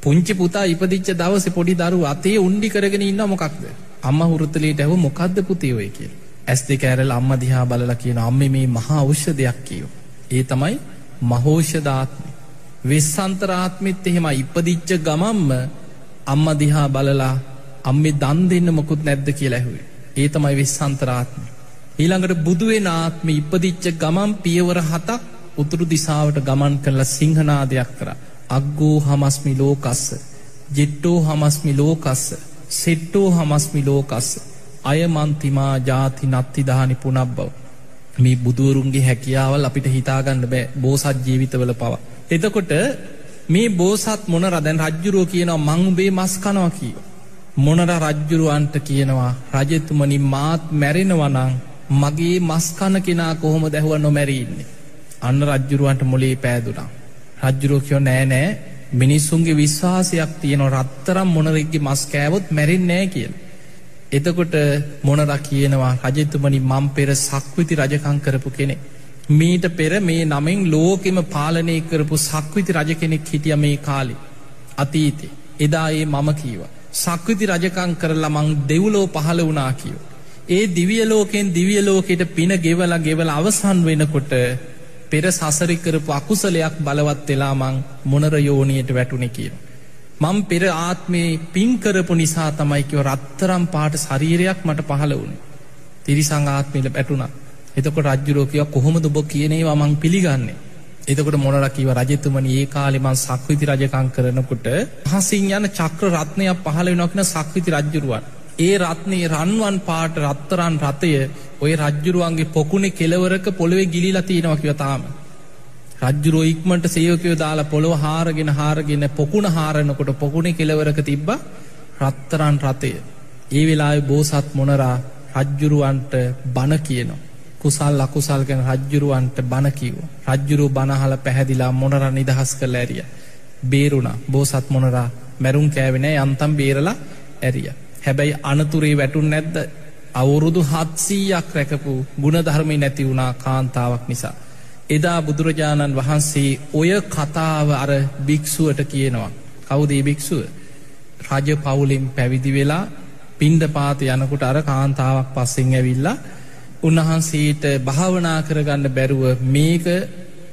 පුංචි පුතා ඉපදිච්ච දවස පොඩි දරු අතේ උන්ඩි කරගෙන ඉන්න මොකක්ද. අම්ම හුරුත්තලට ඇව මොකක්ද පුතියෝය කිය. ඇස් දෙ කෑරල අම්ම දිහා බලල කියන අම්ම මේ මහා අවෂ්‍ය දෙයක් කියෝ. ඒ තමයි මහෝෂධාත්ම. වෙස්සන්තරාත්මිත් එහෙම ඉපදිච්ච ගමම්ම අම්ම දිහා බලලා අම්මේ දන් දෙන්න මොකුත් නැද්ද කියලා ඇහුවේ. ඒ තමයි විස්සන්තරාත්ම. ඊළඟට බුදුවෙන ආත්ම ඉපදිච්ච ගමන් පියවර හතක් උතුරු දිසාවට ගමන් කරලා සිංහනාදයක් කර. අග්ගෝ හමස්මි ලෝකස්ස. ජෙට්ටෝ හමස්මි ලෝකස්ස. සෙට්ටෝ හමස්මි ලෝකස්ස. අයමන්තිමා ජාති නත්තිදානි පුනක් බව. මේ බුදුවරුන්ගේ හැකියාවල් අපිට හිතාගන්න බෑ බෝසත් ජීවිතවල පව. එතකොට මේ බෝසත් මොන රදැන් රජ්ජුරුව කියනවා මං උබේ මස් කනවා කියෝ. මොනර රජ්ජුරුවන්ට කියනවා රජතුමනි මාත් මැරෙනවනං මගේ මස්කන කෙනා කොහොම දැහුව නොමැරීන්නේ. අන්න රජ්ජුරුවන්ට මොලේ පෑදුනා. රජ්ජුරුව කියෝ නෑ නෑ මිනිස්සුන්ගේ විශ්වාසයක් තියෙන රත්තරම් මොනරෙක්ගේ මස් කෑවොත් මැරෙන් නෑ කියල. එතකොට මොනර කියනවා රජතුමනි මම් පෙර සක්විති රජකං කරපු කෙනෙ. මීට පෙර මේ නමින් ලෝකෙම පාලනය කරපු සක්විති රජ කෙනෙක් හිටිය මේ කාලි. අතීතේ එදා ඒ මම කීවා. සක්විති රජකං කරලා මං දෙව්ලෝ පහළ වනා කියෝ. ඒ දිවියලෝකෙන් දිවියලෝකෙට පින ගෙවල ගෙවල අවසන් වෙනකොට පෙර සසරිකරපු අකුසලයක් බලවත් වෙලා මං මොනර යෝනයට වැටුනෙ කියන. මං පෙර ආත්මේ පින්කරපු නිසා තමයිකව රත්තරම් පාට ශරීරයක් මට පහළ වුණේ. තිරිසං ආත්මීල පැටුණා. එතකොට රජ්ජුරෝකය කොහොම දුබ කියනේවා මං පිළිගන්නේ. එතකොට මොනරකිව රජතුමන ඒ කාලෙමන් සක්විති රජකං කරනකොට හසින් යන චක්‍ර රත්නයක් පහළ වෙනක්න සක්විති රජ්ජුරුවන්. ඒ රත්නයේ රන්වන් පාට රත්තරන් රථය ඔය රජ්ජුරුවන්ගේ පොකුණේ කෙලවරක පොළොවේ ගිලිලා තියෙනවකිවතාම. රජ්ජුරුව ඉක්මට සයෝකයෝ දාලා පොළොව හාරගෙන හාරගෙන පොකුණ හාරණකොට පොකුණේ කෙලවරක තිබ්බ රත්තරන් රථය. ඒ වෙලා බෝසත් මොනරා රජ්ජුරුවන්ට බණ කියනවා. කුසල් අකුසල් ගැන රජ්ජුරුවන්ට බණකිව. රජ්ජුරු බණහල පැහැදිලා මොනර නිදහස් කළ ඇරිය. බේරුණ බෝසත් මොනරා මැරුම් කෑවෙනෑ යන්තම් බේරලා ඇරිය. හැබැයි අනතුරේ වැටුන් නැද්ද අවුරුදු හත්සීයක් රැකපු ගුණධර්මි නැති වුණා කාන්තාවක් නිසා. එදා බුදුරජාණන් වහන්සේ ඔය කතාව අර භික්‍ෂුවට කියනවා. කවුදේ භික්‍ෂුව. රජ පවුලින් පැවිදි වෙලා පින්ඩ පාත යනකුට අර කාන්තාවක් පස්සෙන් ඇවිල්ලා උන්වහන්සේට භාවනා කරගන්න බැරුව මේක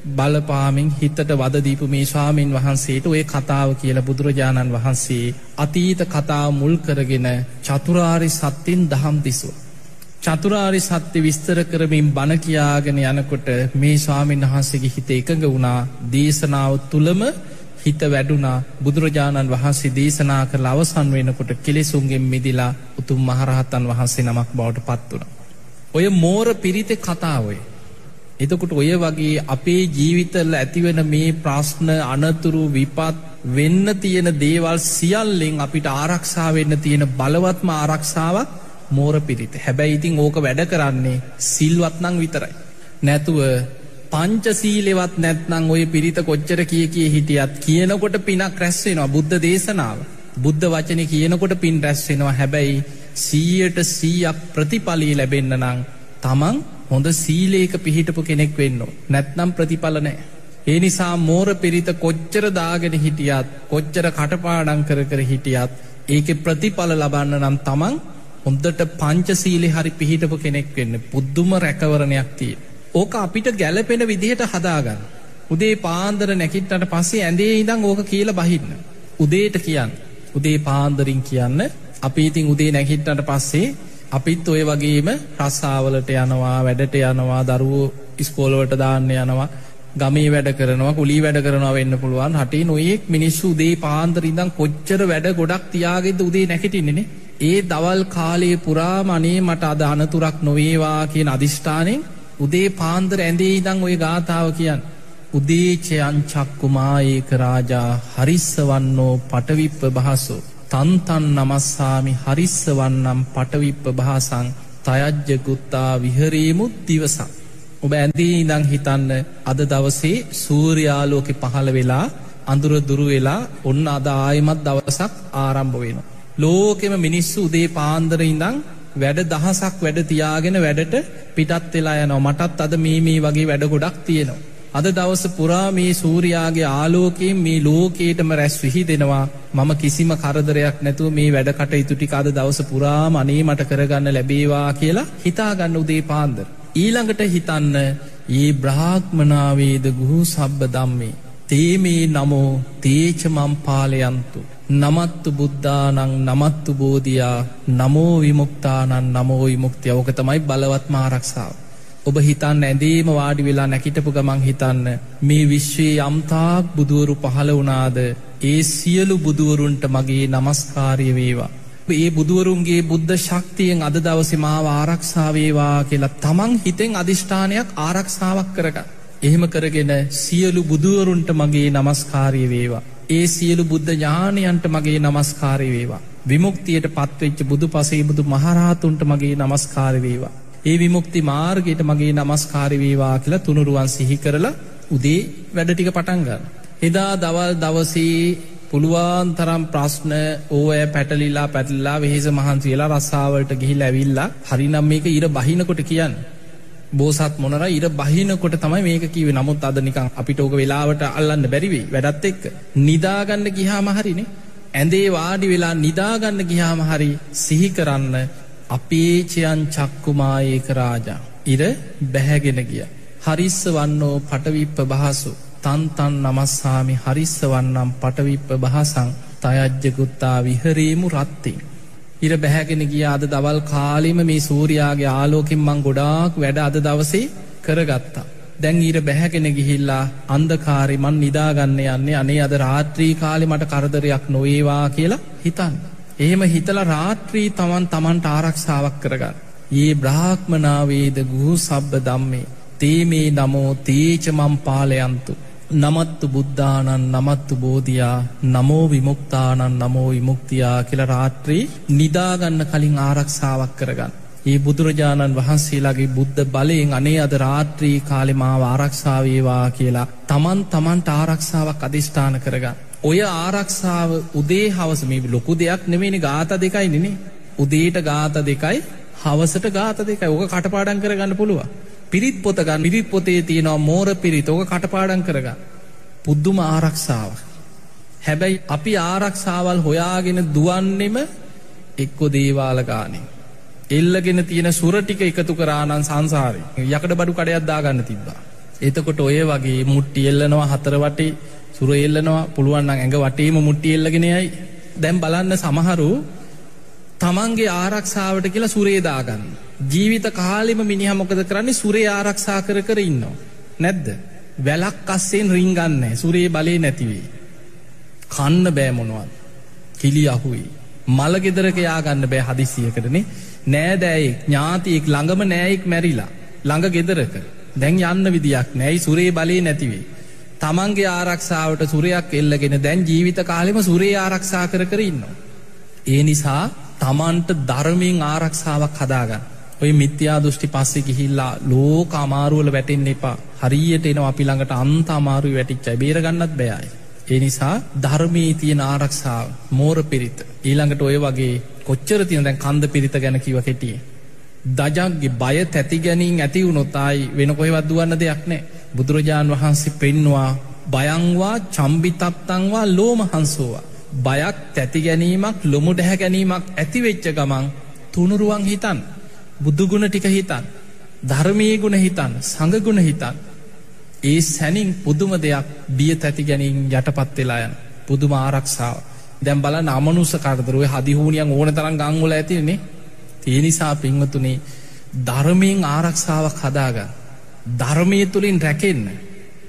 බලපාමින් හිතට වදදීපු මේ ස්වාමීන් වහන්සේට ඔය කතාව කියල බුදුරජාණන් වහන්සේ අතීත කතාව මුල් කරගෙන චතුරාරි සත්‍යයෙන් දහම් තිසුව. චතුරාරි සත්‍ය විස්තර කරමින් බණ කියාගෙන යනකොට මේ ස්වාමීන් වහන්සේගේ හිත එකඟ වුණා දේශනාව තුළම හිත වැඩුණා බුදුරජාණන් වහන්සේ දේශනා කර අවසන් වෙනකොට කෙලෙසුන්ගෙන් මිදිලා උතුම් මහරහතන් වහන්සේ නමක් බවට පත් වුණ. ඔය මෝර පිරිත කතාවය. එතකොට ඔය වගේ අපේ ජීවිතල්ල ඇතිවෙන මේ ප්‍රශ්න අනතුරු විපත් වෙන්න තියෙන දේවල් සියල්ලෙන් අපිට ආරක්ෂා වෙන්න තියෙන බලවත්ම ආරක්ෂාවක් මෝර පිරිත. හැබැයි ඉතින් ඕක වැඩ කරන්නේ සිල්වත්නං විතරයි. නැතුව පංචසීලෙවත් නැත්නං ඔය පිරිත කොච්චර කිය කිය හිටියත් කියනකොට පිනක් රැස්වෙනවා බුද්ධ දේශනාව. බුද්ධ වචන කියනකොට පින් රැස්වෙනවා හැබැයි සීයට සීයක් ප්‍රතිඵලී ලැබෙන්න්න නං තමන් හොඳ සීලේක පිහිටපු කෙනෙක් වෙන්න. නැත්නම් ප්‍රතිඵල නෑ. ඒ නිසා මෝර පිරිත කොච්චර දාගෙන හිටියත් කොච්චර කටපාඩං කර කර හිටියත් ඒක ප්‍රතිඵල ලබන්න නම් තමන් හොන්දට පංචසීලෙ හරි පිහිටපු කෙනෙක් වෙන්න පුද්දුම රැකවරණයක් තිය. ඕක අපිට ගැලපෙන විදිහට හදාගන්න. උදේ පාන්දර නැකිටට පස්සේ ඇඳේ ඉදං ඕක කියල බහින්න. උදේට කියන්න. උදේ පාන්දරින් කියන්න අපි ඉතින් උදේ නැකිට්ටට පස්සේ අපිත් ඔය වගේම රස්සාවලට යනවා වැඩට යනවා දරුවෝ ඉස්කෝලවට දාන්න යනවා ගමේ වැඩ කරනවා කුලී වැඩ කරනවා වෙන්න පුළුවන්. හටේ නොයෙක් මිනිස්සු දේ පාන්දරින්දම් කොච්චර වැඩ ගොඩක් තියාගෙද උදේ නැකිටින්නේ ඒ දවල් කාලයේ පුරාම අනේ මට අද අනතුරක් නොවේවා කියන අධිෂ්ඨානෙන් උදේ පාන්දර ඇඳේ ඉදං ඔය ගාථාව කියන්න. උදේචයන් චක්කුමා ඒක රාජා හරිස්ස වන්නෝ පටවිප්ප බහසෝ. තන්තන් නමස්සාමි හරිස්ස වන්නම් පටවිප්ප භාසං තයජ්ජකුත්තා විහරේමුත් දිවසක්. ඔබ ඇඳී ඉදං හිතන්න අද දවසේ සූරයාලෝකෙ පහළ වෙලා අඳුර දුරු වෙලා ඔන්න අද ආයමත් දවසක් ආරම්භ වෙන. ලෝකෙම මිනිස්සු උදේ පාන්දර ඉඳං වැඩ දහසක් වැඩ තියාගෙන වැඩට පිටත් වෙලා යනවා මටත් අද මේ මේ වගේ වැඩ ගොඩක් තියෙනවා. අද දවස පුරා මේ සූරයාගේ ආලෝකයෙන් මේ ලෝකේටම රැස් විහි දෙනවා මම කිසිම කරදරයක් නැතුව මේ වැඩකට ඉතුටික අද දවස පුරා මනේ මට කරගන්න ලැබේවා කියලා හිතාගන්න උදේ පාන්දර. ඊළඟට හිතන්න ඒ බ්‍රාග්මනාවේද ගුහු සබ්බ දම්මේ. තේමේ නමෝ තේචමම් පාලයන්තු. නමත්තු බුද්ධානං නමත්තු බෝධයා නමෝ විමුක්තානන් නමෝ විමුක්තිය ඕක තමයි බලවත්ම ආරක්ෂාව. ඔබ හිතන්න ඇඳේම වාඩි වෙලා නැකිටපු ගමන් හිතන්න මේ විශ්වයේ යම්තාක් බුදුවරු පහළ වනාද ඒ සියලු බුදුවරුන්ට මගේ නමස්කාරය වේවා. ඒ බුදුවරුන්ගේ බුද්ධ ශක්තියෙන් අද දවසි මාව ආරක්ෂාවේවා කියලා තමන් හිතෙන් අධිෂ්ඨානයක් ආරක්ෂාවක් කරග. එහෙම කරගෙන සියලු බුදුවරුන්ට මගේ නමස්කාරය වේවා. ඒ සියලු බුද්ධ ඥානයන්ට මගේ නමස්කාරය වේවා. විමුක්තියට පත්වෙච්ච බුදු පසේ බුදු මහරහතුන්ට මගේ නමස්කාර වේවා. ඒ විමුක්ති මාර්ගයට මගේ නමස්කාරි වේවා කියලා තුනුරුවන් සිහි කරලා උදේ වැඩටික පටන්ගන්න. එදා දවල් දවසේ පුළුවන් තරම් ප්‍රශ්න ඕය පැටලිලා පැටල්ලා වෙහෙස මහන්සියලා රස්සාාවලට ගිහිල් ඇවිල්ලා හරිනම් මේක ඉර බහිනකොට කියන්න. බෝසත් මොනර ඉර බහිනකොට තමයි මේක කිව නමුත් අද නිකං අපිට ඕක වෙලාවට අල්ලන්න බැරිවී වැඩත් එක්ක. නිදාගන්න ගිහාම හරිනේ ඇඳේ වාඩි වෙලා නිදාගන්න ගිහාම හරි සිහි කරන්න අපේචයන් චක්කුමායේක රාජා. ඉර බැහැගෙන ගිය. හරිස්ස වන්නෝ පටවිප්ප බහසු තන්තන් නමස්සාමි හරිස්ස වන්නම් පටවිප්ප බහසං තයජ්ජකුත්තා විහරේමු රත්තින්. ඉර බැහැගෙන ගිය අද දවල් කාලිම මේ සූරයාගේ ආලෝකින් මං ගොඩාක් වැඩ අද දවසේ කරගත්තා. දැන් ඊට බැහැගෙන ගිහිල්ලා අන්දකාරි මන් නිදාගන්න යන්නේ අනේ අද රාත්‍රී කාලෙ මට කරදරයක් නොවේවා කියලා හිතන්. එහෙම හිතල රාත්‍රී තමන් තමන්ට ආරක්ෂාවක් කරගන්න. ඒ බ්‍රාහ්මනාවේද ගූ සබ්බ දම්මේ. තේමේ නමෝ තේචමම් පාලයන්තු. නමත්තු බුද්ධානන් නමත්තු බෝධයා නමෝ විමුක්තානන් නමෝ විමුක්තියා කියල රාත්‍රී නිදාගන්න කලින් ආරක්ෂාවක් කරගන්න. ඒ බුදුරජාණන් වහන්සේලාගේ බුද්ධ බලයෙන් අනේ අද රාත්‍රී කාලෙමාව ආරක්ෂාවේවා කියලා තමන් තමන්ට ආරක්ෂාවක් අධිෂ්ඨාන කරගන්න. ඔය ආරක්ෂාව උදේ හවස මේ ලොකු දෙයක් නෙමේනි ගාත දෙකයි නෙනේ උදේට ගාත දෙකයි හවසට ගාත දෙකයි. ඕක කටපාඩන් කරගන්න පුළුව පිරිත් පොතගන්න පිරිත් පොතේ තියෙනවා මෝර පිරිත්. ඕක කටපාඩන් කරගන්න. පුද්දුම ආරක්ෂාව. හැබැයි අපි ආරක්ෂාවල් හොයාගෙන දුවන්නෙම එක්කො දේවාලගානේ එල්ලගෙන තියෙන සුරටික එකතු කරානන් සංසාරය යකට බඩු කඩයක් දාගන්න තිබ්බා. එතකොට ඔය වගේ මුට්ටි එල්ලනවා හතරවටේ සුර එල්ලනවා පුළුවන් ඇඟ වටේම මුට්ටි එල්ලගෙනයයි දැම් බලන්න සමහරු තමන්ගේ ආරක්ෂාවට කියලා සුරේදාගන්න. ජීවිත කාලෙම මිනිහමොකද කරන්නේ සුරේ ආරක්ෂා කර කර ඉන්නවා. නැද්ද. වැලක් අස්සෙන් රිංගන්න සුරේ බලය නැතිවේ. කන්න බෑමොනුවන්. කිලි අහුයි. මළගෙදරක යාගන්න බෑ හදිසියකටනේ නෑදෑයෙක් ඥාතියෙක් ළඟම නෑයෙක් මැරිලා ළඟ ගෙදරක දැන් යන්න විදියක් නැයි සුරේ බලය නැතිවේ. තමන්ගේ ආරක්ෂාවට සුරයක් එල්ලගෙන දැන් ජීවිත කාලෙම සුරේ ආරක්ෂා කර කර ඉන්නවා. ඒ නිසා තමන්ට ධර්මයෙන් ආරක්ෂාවක් හදාගන්න. ඔය මිත්‍යා දෘෂ්ටි පස්සෙ ගිහිල්ලා ලෝක අමාරුවල වැටෙන් එපා හරියට එන අපි ළඟට අන්ත අමාරු වැටිච්චයි බේරගන්නත් බෑයි. ඒ නිසා ධර්මී තියෙන ආරක්ෂාව මෝර පිරිත ඊළඟට ඔය වගේ කොච්චර තියන දැන් කන්ද පිරිත ගැන කිව කෙටිය. දජක්ගේ බය තැති ගැනින් ඇති වුණොතයි වෙන කොහෙවත් දුවන්න දෙයක් නෑ බුදුරජාණන් වහන්සේ පෙන්වා බයංවා චම්බිතත්තංවා ලෝමහන්සෝවා. බයක් තැති ගැනීමක් ලොමු ඩැහැ ගැනීමක් ඇතිවෙච්ච ගමන් තුනුරුවන් හිතන් බුදුගුණ ටික හිතන් ධර්මී ගුණ හිතන් සඟගුණ හිතන් ඒ සැනින් පුදුම දෙයක් බිය තැති ගැනින් යටපත් වෙලා යන පුදුම ආරක්ෂාව. දැම් බල අමනුස කරදරුව හදිහූනියන් ඕන තරන් ගංගුල ඇතිනේ. ඒ නිසා පින්වතුනේ ධර්මයෙන් ආරක්ෂාවක් හදාගන්න ධර්මය තුළින් රැකෙන්න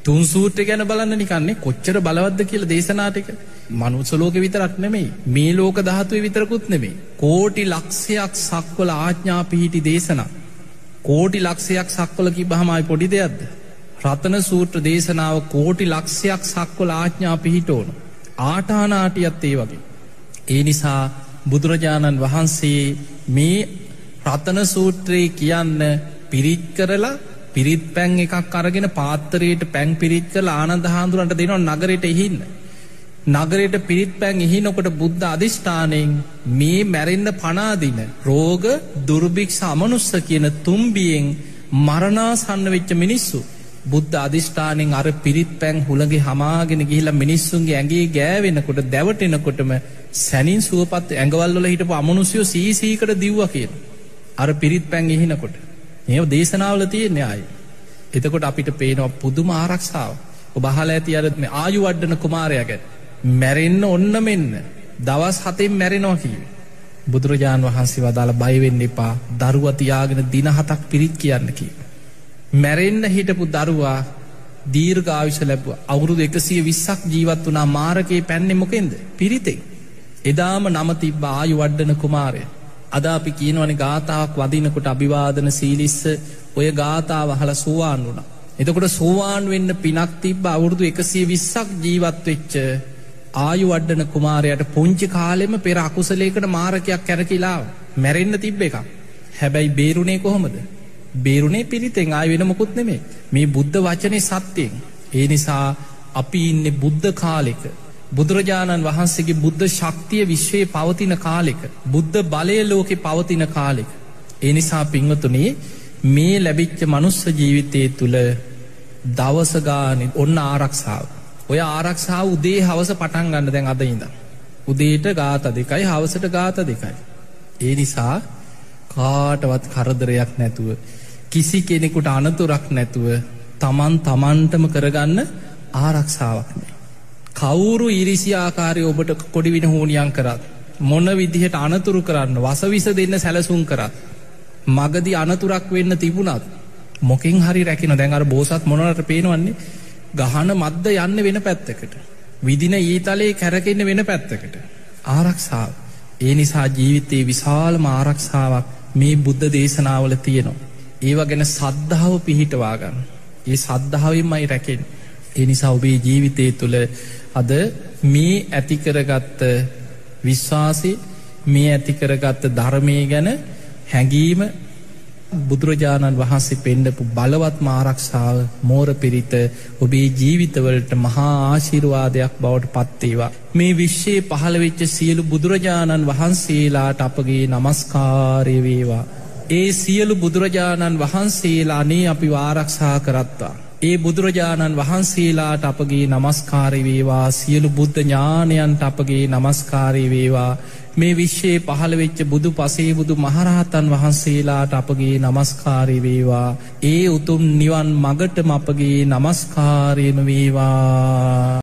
තුන් සූට්‍ර ගැන බලන්න නිකන්නේ කොච්චර බලවද්ද කියල දේශනාටික මනුත්සලෝක විතරක් නෙමෙයි මේ ලෝක දහතුව විතරකුත් නෙමේ කෝටි ලක්ෂයක් සක්වල ආඥා පිහිටි දේශන. කෝටි ලක්ෂයක් සක්වලකි බහමයි පොඩි දෙයක්ද? රතන සූත්‍ර දේශනාව කෝටි ලක්ෂයක් සක්වල ආඥා පිහිටෝනු ආටානාටියත් ඒ වගේ. ඒ නිසා බුදුරජාණන් වහන්සේ මේ රතන සූත්‍රයේ කියන්න පිරිත් කරලා පිරිත් පැන් එකක් අරගෙන පාත්තරයට පැන් පිරිත් කල ආනන්ද හාන්දුරන්ට දෙනවා නගරයට එහින්න. නගරයට පිරිත් පැන් එහිනොකොට බුද්ධ අධිෂ්ඨානයෙන් මේ මැරෙන්න්න පනාදින රෝග දුර්භික් සමනුස්ස කියන තුම්බියෙන් මරණාසන්න වෙච්ච මිනිස්සු බුද්ධ අධිෂ්ඨානෙන් අර පිරිත් පැන් හුළගේ හමාගෙන ගිහිල මිනිස්සුන්ගේ ඇගේ ගෑවෙනකොට දැවටෙනකොටම සැනින් සුවපත් ඇඟවල්ල හිටපු අමනුස්යෝ සීසීකට දිව්ව කියන. අර පිරිත් පැන් එහිනකොට. ඒ දේශනාවල තියෙන්නේ අය. එතකොට අපිට පේනවා පුදුම ආරක්ෂාව. ඔබහල ඇති අරත්ම ආයු වඩ්ඩන කුමාරයගැ. මැරෙන්න්න ඔන්න මෙන්න. දවස් හතෙන් මැරෙනවා කීවේ. බුදුරජාණන් වහන්සේ වදාළ බයිවෙන්න එපා දරුවතියාගෙන දිනහතක් පිරිත් කියන්න කීව. මැරෙන්න්න හිටපු දරුවා දීර්ගාවිශ ලැබ අවුරුදු එකසිය විස්සක් ජීවත් වනා මාරකයේ පැන්නෙ මොකෙන්ද පිරිතෙක්. එදාම නම තිබ්බ ආයු වඩ්ඩන කුමාරය අද අපි කියනවන ගාථාවක් වදිනකොට අභිවාදන සීලිස්ස ඔය ගාථාව හල සුවාන් වුණ. එතකොට සෝවාන් වෙන්න පිනක් තිබ්බ අවුරුදු එකසිය විස්සක් ජීවත්වෙච්ච ආයු වඩ්ඩන කුමාරයට පුංචි කාලෙම පෙර අකුසලේකට මාරකයක් කැරකිලා මැරෙන්න්න තිබ්බ එක. හැබැයි බේරුණේ කොහොමද. බේරුණේ පිරිතෙන් ආය වෙන මොකුත් නෙමේ මේ බුද්ධ වචනය සත්‍යයෙන්. ඒ නිසා අපි ඉන්න බුද්ධ කාලෙක බුදුරජාණන් වහන්සේගේ බුද්ධ ශක්තිය විශ්වයේ පවතින කාලෙක බුද්ධ බලය ලෝකෙ පවතින කාලෙක. එනිසා පිංවතුනේ මේ ලැබිච්ච මනුස්ස ජීවිතය තුළ දවසගානින් ඔන්න ආරක්ෂාව. ඔය ආරක්ෂාව උදේ හවස පටන් ගන්න දැන් අද ඉඳ. උදේට ගාත දෙකයි හවසට ගාත දෙකයි. ඒ නිසා කාටවත් කරදරයක් නැතුව කිසි කෙනෙකුට අනතුරක් නැතුව තමන් තමන්ටම කරගන්න ආරක්ෂාවක් නෑ. කවුරු ඉරිසි ආකාරය ඔබට කොඩිවින හෝනියන් කරත්. මොන විදිහට අනතුරු කරන්න වසවිස දෙන්න සැලසුම් කරත්. මගදි අනතුරක් වෙන්න තිබුණත් මොකින් හරි රැකින දැඟර බෝසත් මොනට පේනවන්නේ ගහන මද්ද යන්න වෙන පැත්තකට. විදින ඊතලේ කැරකෙන්න වෙන පැත්තකට. ආරක්ෂාව. ඒ නිසා ජීවිතයේ විශාල ආරක්ෂාවක් මේ බුද්ධ දේශනාවල තියෙනවා. ඒව ගැන සද්ධාව පිහිටවාගන්න. ඒ සද්ධාවෙන්මයි රැකෙන්. එනිසා ඔබේ ජීවිතය තුළ අද මේ ඇතිකරගත්ත විශ්වාසය මේ ඇතිකරගත්ත ධර්මය ගැන හැඟීම බුදුරජාණන් වහන්සේ පෙන්ඩපු බලවත් මාරක්ෂාව මෝර පිරිත ඔබේ ජීවිතවලට මහා ආශිරවාදයක් බවට පත්තේවා. මේ විශ්ෂයේ පහළවෙච්ච සියලු බුදුරජාණන් වහන්සේලාට අපගේ නමස්කාරය වේවා. ඒ සියලු බුදුරජාණන් වහන්සේලානේ අපි වාරක්ෂා කරත්තා. ඒ බුදුරජාණන් වහන්සේලාට අපගේ නමස්කාරය වේවා. සියලු බුද්ධ ඥානයන්ට අපගේ නමස්කාරය වේවා. මේ විශ්වයේ පහළවෙච්ච බුදු පසේ බුදු මහරහතන් වහන්සේලාට අපගේ නමස්කාරය වේවා. ඒ උතුම් නිවන් මගටම අපගේ නමස්කාරයම වේවා.